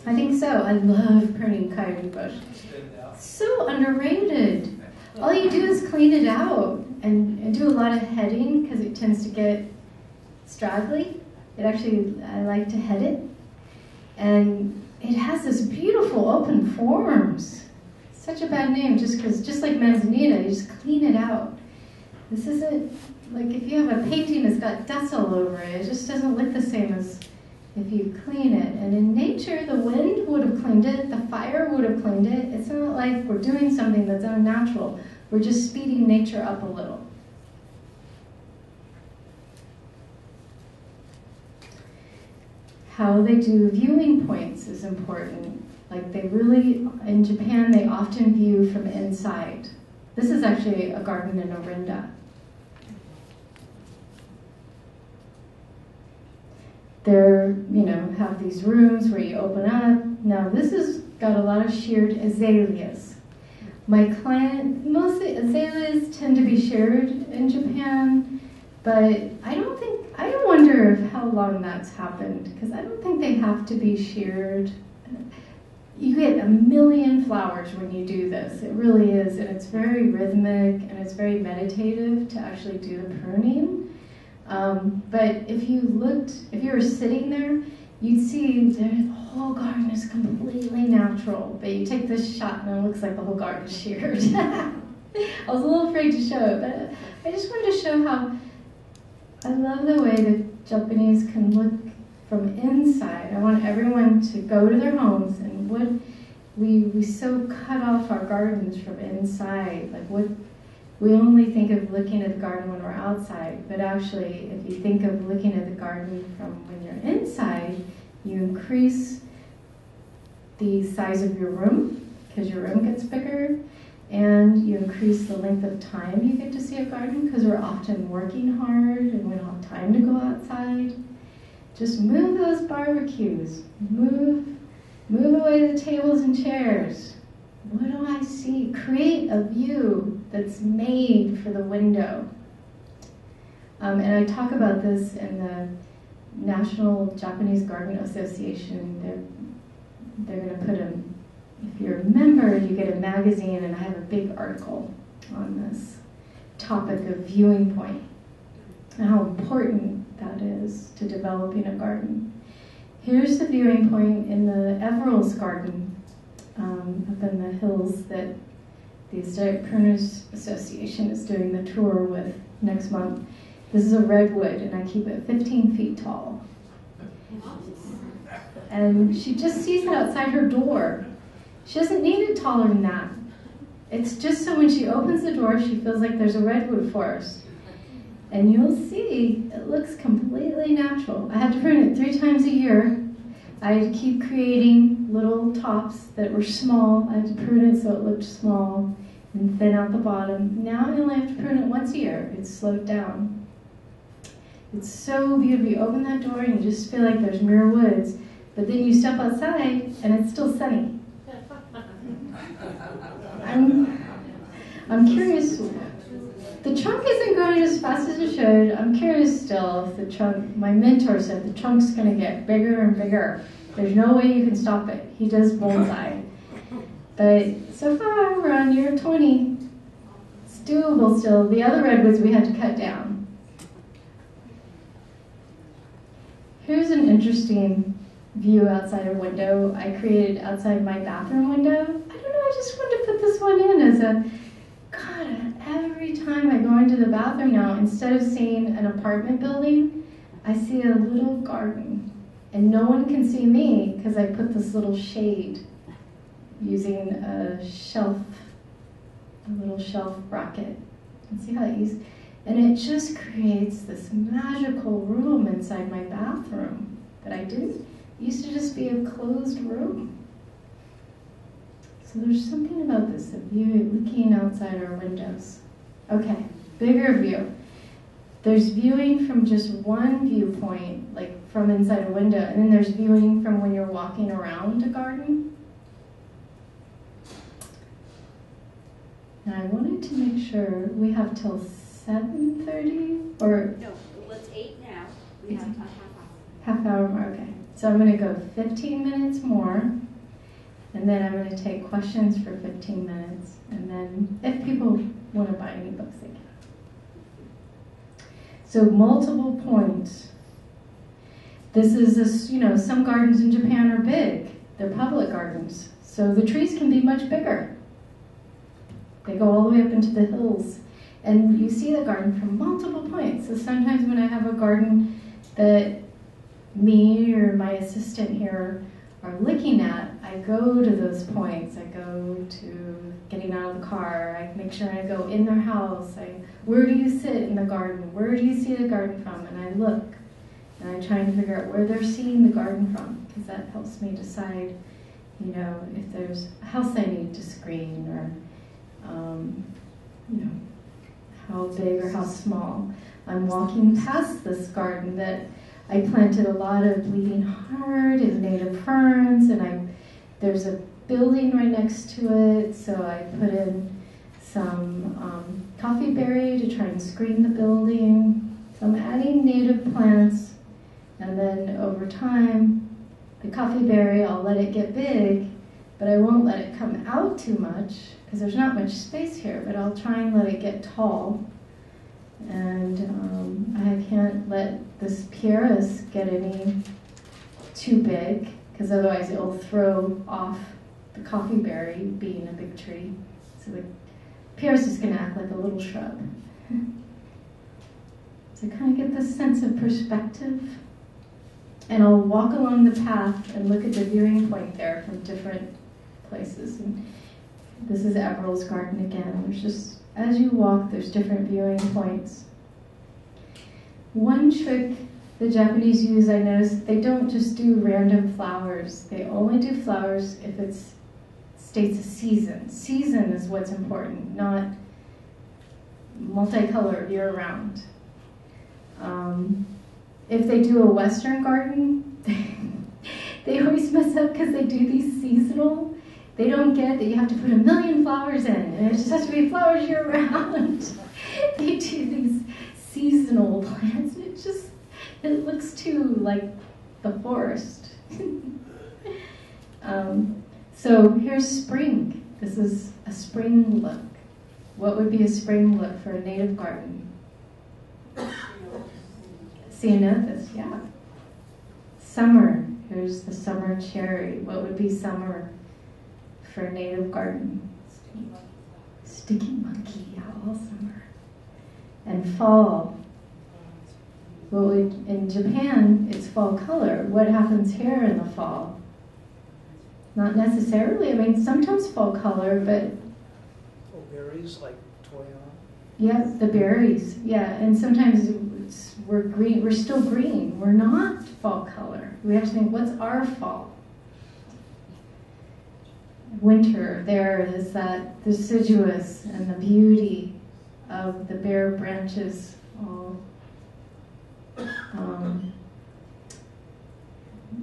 I think so. I love pruning coyote bush. So underrated. All you do is clean it out and, do a lot of heading because it tends to get straggly. It actually, I like to head it. And it has this beautiful open forms. Such a bad name just because, just like manzanita, you just clean it out. This isn't like if you have a painting that's got dust all over it, it just doesn't look the same as if you clean it. And in nature, the wind would have cleaned it, the fire would have cleaned it. It's not like we're doing something that's unnatural. We're just speeding nature up a little. How they do viewing points is important. Like they really, in Japan, they often view from inside. This is actually a garden in Orinda. They're, you know, have these rooms where you open up. Now, this has got a lot of sheared azaleas. My client, mostly azaleas tend to be sheared in Japan, but I don't think, I wonder if how long that's happened, because I don't think they have to be sheared. You get a million flowers when you do this. It really is, and it's very rhythmic and it's very meditative to actually do the pruning. Um, but if you looked, if you were sitting there, you'd see the whole garden is completely natural. But you take this shot and it looks like the whole garden is sheared. I was a little afraid to show it, but I just wanted to show how I love the way the Japanese can look from inside. I want everyone to go to their homes and what we we so cut off our gardens from inside. Like what we only think of looking at the garden when we're outside, but actually, if you think of looking at the garden from when you're inside, you increase the size of your room because your room gets bigger, and you increase the length of time you get to see a garden because we're often working hard and we don't have time to go outside. Just move those barbecues, move, move away the tables and chairs. What do I see? Create a view that's made for the window. Um, and I talk about this in the National Japanese Garden Association. They're, they're going to put a, if you're a member, you get a magazine, and I have a big article on this topic of viewing point and how important that is to developing a garden. Here's the viewing point in the Everill's garden um, up in the hills that the Aesthetic Pruners Association is doing the tour with next month. This is a redwood, and I keep it 15 feet tall. And she just sees it outside her door. She doesn't need it taller than that. It's just so when she opens the door, she feels like there's a redwood forest. And you'll see it looks completely natural. I have to prune it three times a year. I had to keep creating little tops that were small. I had to prune it so it looked small and thin out the bottom. Now I only have to prune it once a year. It's slowed down. It's so beautiful. You open that door and you just feel like there's Muir Woods, but then you step outside and it's still sunny. I'm, I'm curious. The trunk isn't growing as fast as it should. I'm curious still if the trunk, my mentor said the trunk's going to get bigger and bigger. There's no way you can stop it. He does bullseye. But so far, we're on year 20. It's doable still. The other redwoods we had to cut down. Here's an interesting view outside a window I created outside my bathroom window. I don't know, I just wanted to put this one in as a every time I go into the bathroom now, instead of seeing an apartment building, I see a little garden. And no one can see me because I put this little shade using a shelf, a little shelf bracket. And see how it uses, and it just creates this magical room inside my bathroom that I didn't used to just be a closed room. So there's something about this, the view, looking outside our windows. Okay, bigger view. There's viewing from just one viewpoint, like from inside a window, and then there's viewing from when you're walking around a garden. And I wanted to make sure we have till 7.30, or No, well, it's eight now. We have a half half hour more, okay. So I'm gonna go 15 minutes more, and then I'm gonna take questions for 15 minutes, and then if people wanna buy any books, can. So multiple points. This is this, you know, some gardens in Japan are big. They're public gardens. So the trees can be much bigger. They go all the way up into the hills. And you see the garden from multiple points. So sometimes when I have a garden that me or my assistant here are looking at, I go to those points. I go to getting out of the car. I make sure I go in their house. I, where do you sit in the garden? Where do you see the garden from? And I look and I try and figure out where they're seeing the garden from because that helps me decide, you know, if there's a house I need to screen or, um, you know, how big or how small. I'm walking past this garden that I planted a lot of bleeding heart and native ferns, and I there's a building right next to it, so I put in some um, coffee berry to try and screen the building. So I'm adding native plants, and then over time, the coffee berry, I'll let it get big, but I won't let it come out too much because there's not much space here, but I'll try and let it get tall. And um, I can't let this Pieris get any too big because otherwise it'll throw off the coffee berry being a big tree. So the Pieris is going to act like a little shrub. So I kind of get this sense of perspective. And I'll walk along the path and look at the viewing point there from different places. And this is Everill's garden again. There's just, as you walk, there's different viewing points. One trick the Japanese use, I noticed, they don't just do random flowers. They only do flowers if it states a season. Season is what's important, not multicolored year round. Um, if they do a Western garden, they always mess up because they do these seasonal. They don't get that you have to put a million flowers in, and it just has to be flowers year round. they do these seasonal plants. It just it looks too like the forest. um, so here's spring. This is a spring look. What would be a spring look for a native garden? Ceanothus, yeah. Summer. Here's the summer cherry. What would be summer for a native garden? Sticky monkey, yeah, all summer. And fall. Well, in Japan, it's fall color. What happens here in the fall? Not necessarily. I mean, sometimes fall color, but Oh, berries like toyon. yeah, the berries. Yeah, and sometimes it's, we're green. We're still green. We're not fall color. We have to think, what's our fall? Winter. There is that deciduous and the beauty of the bare branches all um,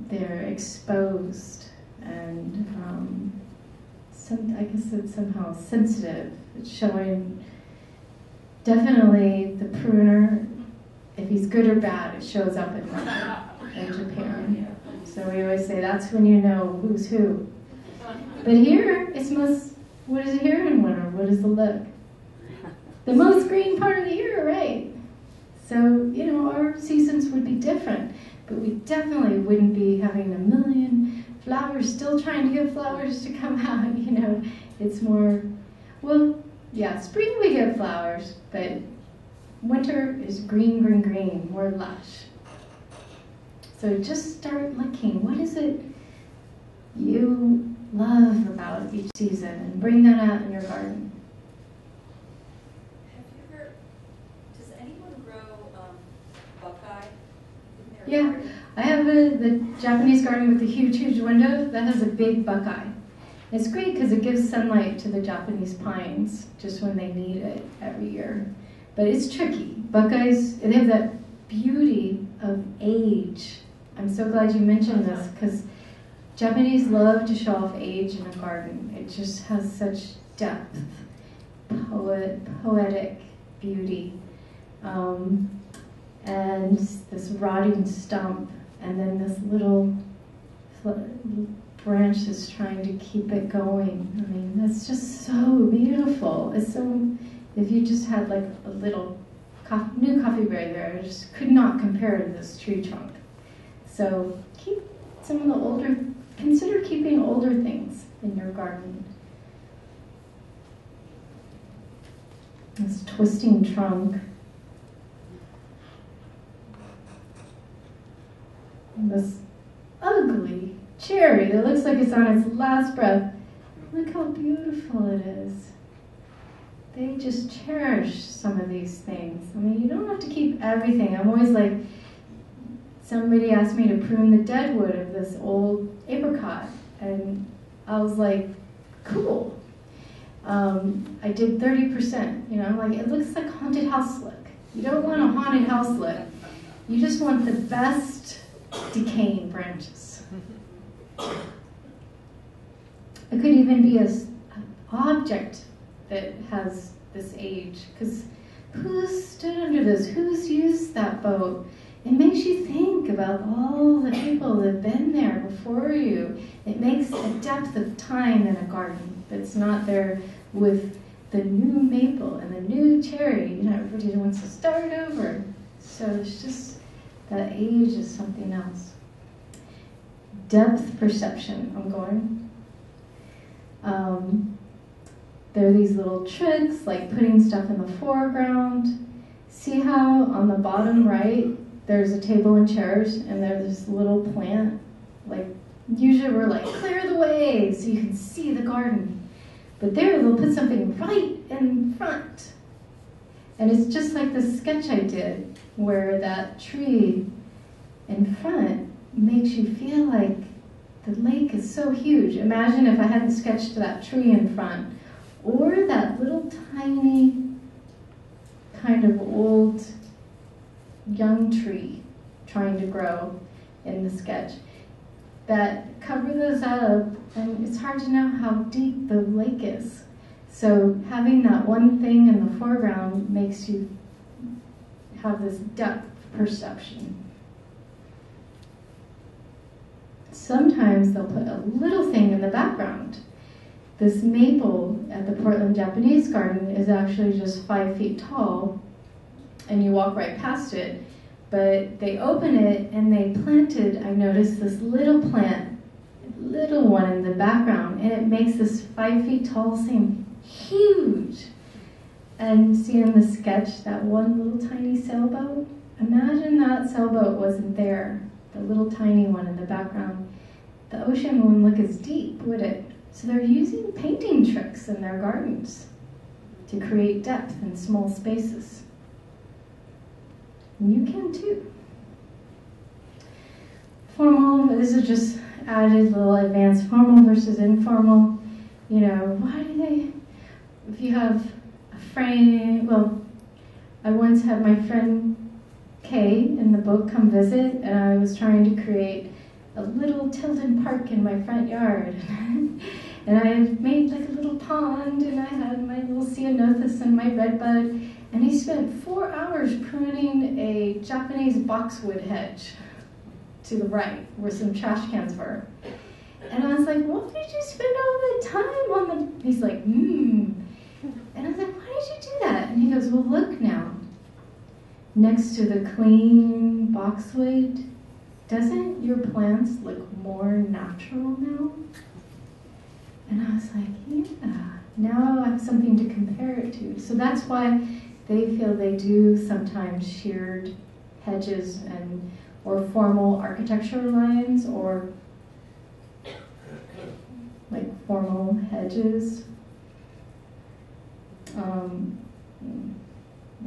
they're exposed and um, some, I guess it's somehow sensitive. It's showing definitely the pruner, if he's good or bad, it shows up in, in Japan. So we always say that's when you know who's who. But here, it's most, what is it here in winter? What is the look? The most green part of the year, right? So, you know, our seasons would be different, but we definitely wouldn't be having a million flowers, still trying to get flowers to come out, you know. It's more, well, yeah, spring we get flowers, but winter is green, green, green, more lush. So just start looking. What is it you love about each season and bring that out in your garden? Have you ever, does anyone grow um, buckeye Yeah. garden? I have a, the Japanese garden with the huge, huge window that has a big buckeye. It's great because it gives sunlight to the Japanese pines just when they need it every year. But it's tricky. Buckeyes, they have that beauty of age. I'm so glad you mentioned this because Japanese love to show off age in a garden. It just has such depth, poet, poetic beauty. Um, and this rotting stump, and then this little branch is trying to keep it going. I mean, that's just so beautiful. It's so, if you just had like a little new coffee berry there, it just could not compare to this tree trunk. So keep some of the older, consider keeping older things in your garden. This twisting trunk. And this ugly cherry that looks like it's on its last breath. Look how beautiful it is. They just cherish some of these things. I mean, you don't have to keep everything. I'm always like, somebody asked me to prune the dead wood of this old apricot, and I was like, cool. Um, I did 30%. You know, I'm like, it looks like haunted house look. You don't want a haunted house look. You just want the best decaying branches. it could even be a s- a object that has this age. Because who's stood under this? Who's used that boat? It makes you think about all the people that have been there before you. It makes a depth of time in a garden that's not there with the new maple and the new cherry. You know, everybody wants to start over. So it's just that age is something else. Depth perception, I'm going. Um, there are these little tricks like putting stuff in the foreground. See how on the bottom right there's a table and chairs and there's this little plant? Like, usually we're like, clear the way so you can see the garden. But there they'll put something right in front. And it's just like the sketch I did where that tree in front makes you feel like the lake is so huge. Imagine if I hadn't sketched that tree in front or that little tiny kind of old young tree trying to grow in the sketch that cover those up. And it's hard to know how deep the lake is. So having that one thing in the foreground makes you have this depth perception. Sometimes they'll put a little thing in the background. This maple at the Portland Japanese Garden is actually just five feet tall, and you walk right past it. But they open it and they planted, I noticed, this little plant, little one in the background, and it makes this five feet tall seem huge. And see in the sketch that one little tiny sailboat? Imagine that sailboat wasn't there, the little tiny one in the background. The ocean wouldn't look as deep, would it? So they're using painting tricks in their gardens to create depth in small spaces. And you can too. Formal, this is just added little advanced formal versus informal. You know, why do they, if you have a frame, well, I once had my friend Kay in the book come visit, and I was trying to create a little Tilden Park in my front yard. and I had made like a little pond, and I had my little ceanothus and my redbud. And he spent four hours pruning a Japanese boxwood hedge to the right, where some trash cans were. And I was like, "What did you spend all that time on the?" He's like, "Hmm." And I was like, "Why did you do that?" And he goes, "Well, look now. Next to the clean boxwood, doesn't your plants look more natural now? And I was like, yeah, now I have something to compare it to. So that's why they feel they do sometimes sheared hedges and or formal architecture lines or like formal hedges. Um,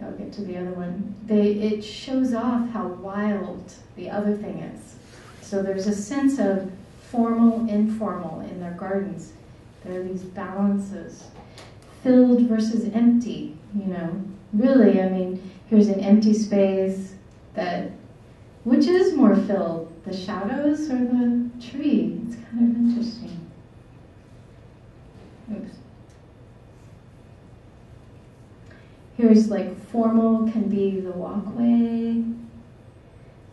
I'll get to the other one. They it shows off how wild the other thing is. So there's a sense of formal, informal in their gardens. There are these balances, filled versus empty. You know, really, I mean, here's an empty space that, which is more filled, the shadows or the tree? It's kind of interesting. Oops. Here's like formal can be the walkway,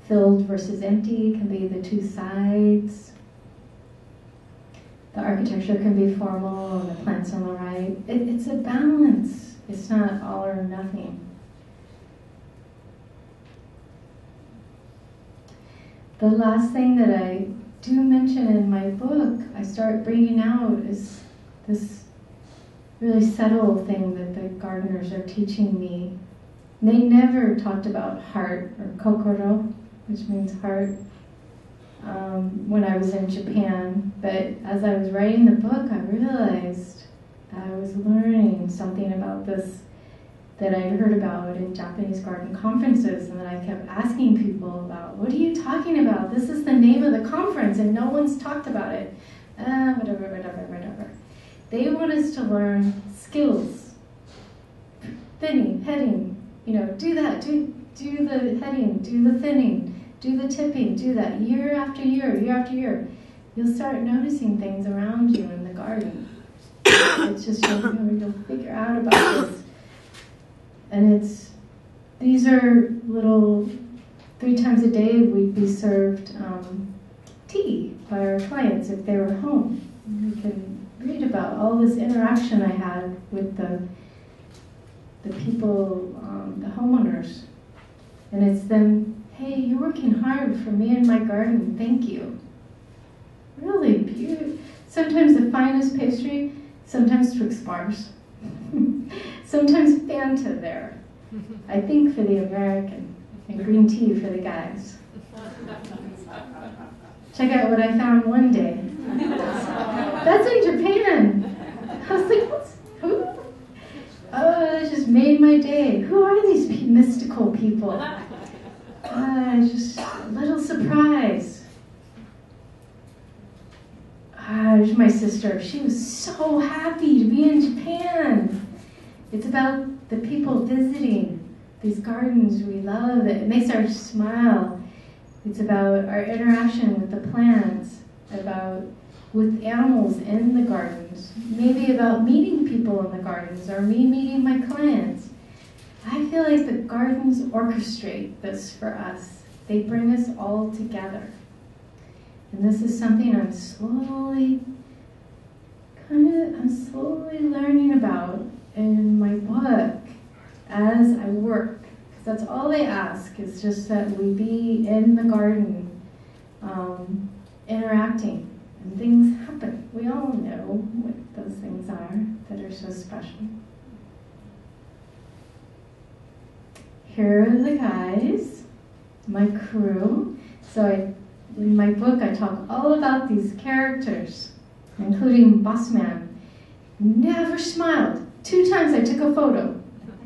filled versus empty can be the two sides. The architecture can be formal the plants on the right. It, it's a balance. It's not all or nothing. The last thing that I do mention in my book, I start bringing out is this really subtle thing that the gardeners are teaching me. They never talked about heart or kokoro, which means heart, um, when I was in Japan. But as I was writing the book, I realized I was learning something about this that I heard about in Japanese garden conferences, and that I kept asking people about. What are you talking about? This is the name of the conference, and no one's talked about it. Ah, whatever, whatever, whatever. They want us to learn skills, thinning, heading. You know, do that, do do the heading, do the thinning, do the tipping, do that year after year, year after year. You'll start noticing things around you in the garden. It's just you'll, you'll figure out about this. And it's these are little three times a day we'd be served um, tea by our clients if they were home. And we can read about all this interaction I had with the the people, um, the homeowners, and it's them. Hey, you're working hard for me and my garden. Thank you. Really beautiful. Sometimes the finest pastry, sometimes Twix bars, sometimes Fanta there. I think for the American, and green tea for the guys. Check out what I found one day. That's in Japan. I was like, what's, who? Oh, that just made my day. Who are these mystical people? Ah, just a little surprise. My sister. She was so happy to be in Japan. It's about the people visiting these gardens. We love it. It makes our smile. It's about our interaction with the plants, about with animals in the gardens, maybe about meeting people in the gardens or me meeting my clients. I feel like the gardens orchestrate this for us. They bring us all together. And this is something I'm slowly, kind of, I'm slowly learning about in my book as I work. Because that's all they ask is just that we be in the garden, um, interacting, and things happen. We all know what those things are that are so special. Here are the guys, my crew. So I, in my book, I talk all about these characters, including Bossman. Never smiled. Two times I took a photo.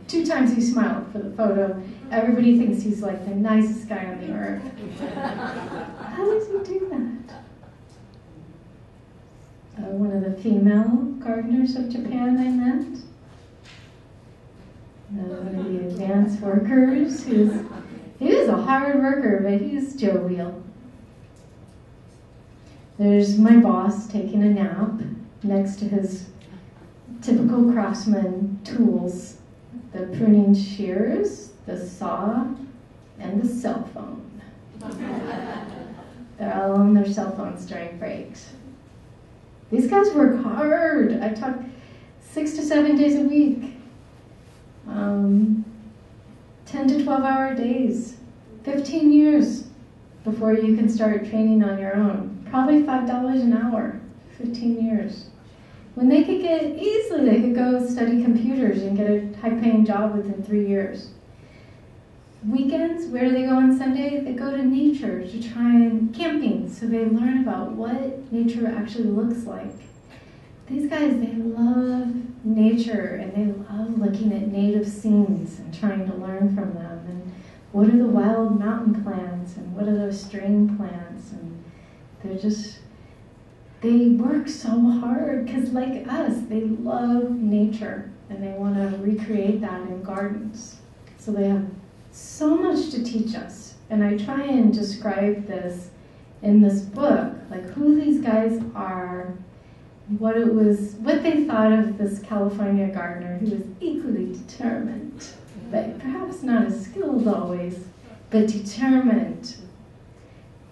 Two times he smiled for the photo. Everybody thinks he's like the nicest guy on the earth. How does he do that? Uh, one of the female gardeners of Japan I met. Uh, one of the advanced workers who's he was a hard worker, but he's jovial. There's my boss taking a nap next to his typical craftsman tools the pruning shears, the saw, and the cell phone. They're all on their cell phones during breaks. These guys work hard. I talk six to seven days a week, um, 10 to 12 hour days, 15 years before you can start training on your own. Probably $5 an hour, 15 years. When they could get easily, they could go study computers and get a high paying job within three years. Weekends, where do they go on Sunday? They go to nature to try and camping so they learn about what nature actually looks like. These guys, they love nature and they love looking at native scenes and trying to learn from them. And what are the wild mountain plants and what are those stream plants? They're just they work so hard because, like us, they love nature and they want to recreate that in gardens. So they have so much to teach us. And I try and describe this in this book, like who these guys are, what it was, what they thought of this California gardener who was equally determined, but perhaps not as skilled always, but determined.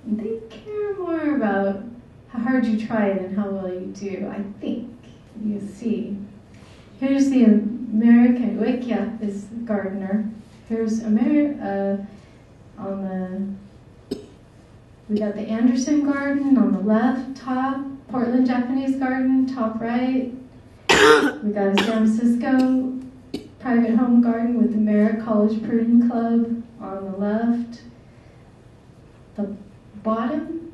They care more about how hard you try than how well you do, I think. You see. Here's the American, Uekiya is gardener. Here's Amer, uh, on the, we got the Anderson garden on the left, top, Portland Japanese garden, top right. We got a San Francisco private home garden with the Merritt College Pruning Club on the left. The bottom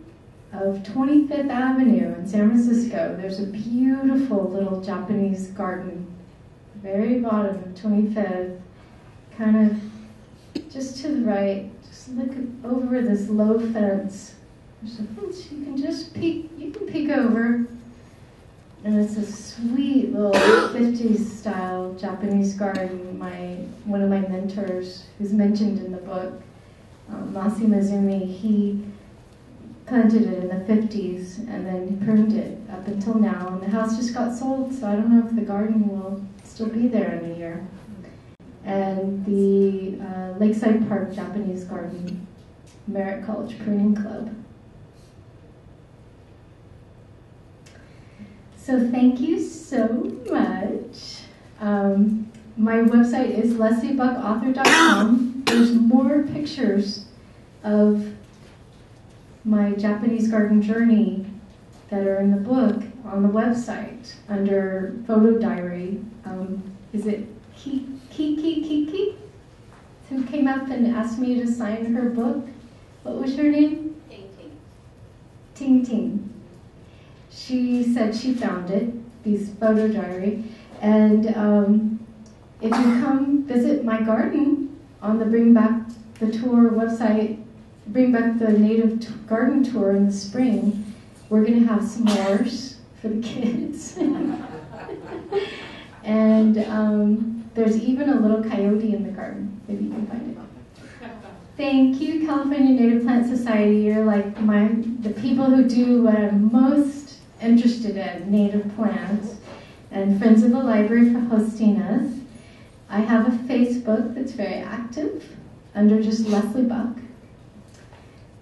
of 25th Avenue in San Francisco, there's a beautiful little Japanese garden. Very bottom of 25th, kind of just to the right. Just look over this low fence. There's a fence you can just peek. You can peek over, and it's a sweet little 50s style Japanese garden. My one of my mentors, who's mentioned in the book, um, Masi Mizumi, he planted it in the 50s and then pruned it up until now. And the house just got sold, so I don't know if the garden will still be there in a year. And the uh, Lakeside Park Japanese Garden Merritt College Pruning Club. So thank you so much. Um, my website is lesliebuckauthor.com. There's more pictures of my Japanese garden journey that are in the book on the website under photo diary. Um, is it Ki- Kiki Kiki? Who came up and asked me to sign her book? What was her name? Ting ting. Ting Ting. She said she found it, these photo diary, and um, if you come visit my garden on the Bring Back the Tour website, Bring Back the Native Garden Tour in the spring, we're going to have s'mores for the kids. and um, there's even a little coyote in the garden. Maybe you can find it. Thank you, California Native Plant Society. You're like my the people who do what I'm most interested in, native plants. And Friends of the Library for hosting us. I have a Facebook that's very active under just Leslie Buck.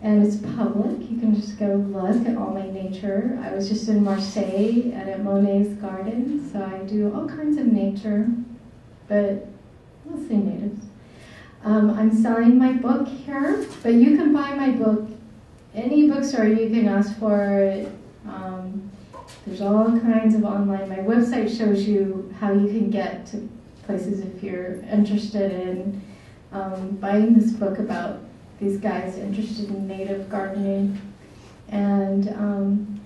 And it's public. You can just go look at all my nature. I was just in Marseille and at Monet's garden, so I do all kinds of nature, but mostly natives. Um, I'm selling my book here, but you can buy my book any bookstore you can ask for it. Um, there's all kinds of online. My website shows you how you can get to places if you're interested in um, buying this book about these guys interested in native gardening. And um,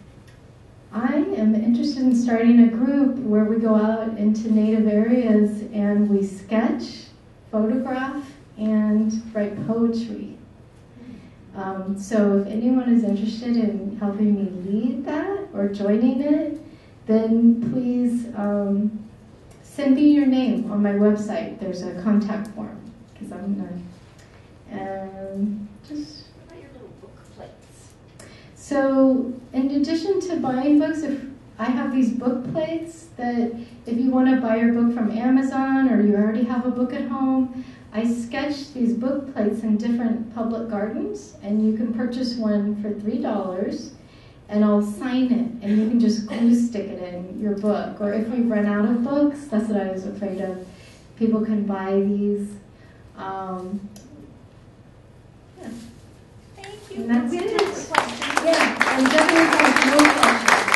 I am interested in starting a group where we go out into native areas and we sketch, photograph, and write poetry. Um, so if anyone is interested in helping me lead that or joining it, then please um, send me your name on my website. There's a contact form because I'm gonna and just What about your little book plates? so, in addition to buying books, if I have these book plates that if you want to buy your book from Amazon or you already have a book at home, I sketch these book plates in different public gardens, and you can purchase one for three dollars, and I'll sign it, and you can just glue stick it in your book. Or if we run out of books, that's what I was afraid of. People can buy these. Um, yeah. Thank you. And that's it. time for questions. Yeah, I'm definitely have no questions.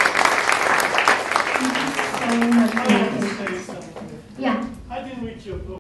Thank you so much for your patience. say something. Yeah. I didn't read your book.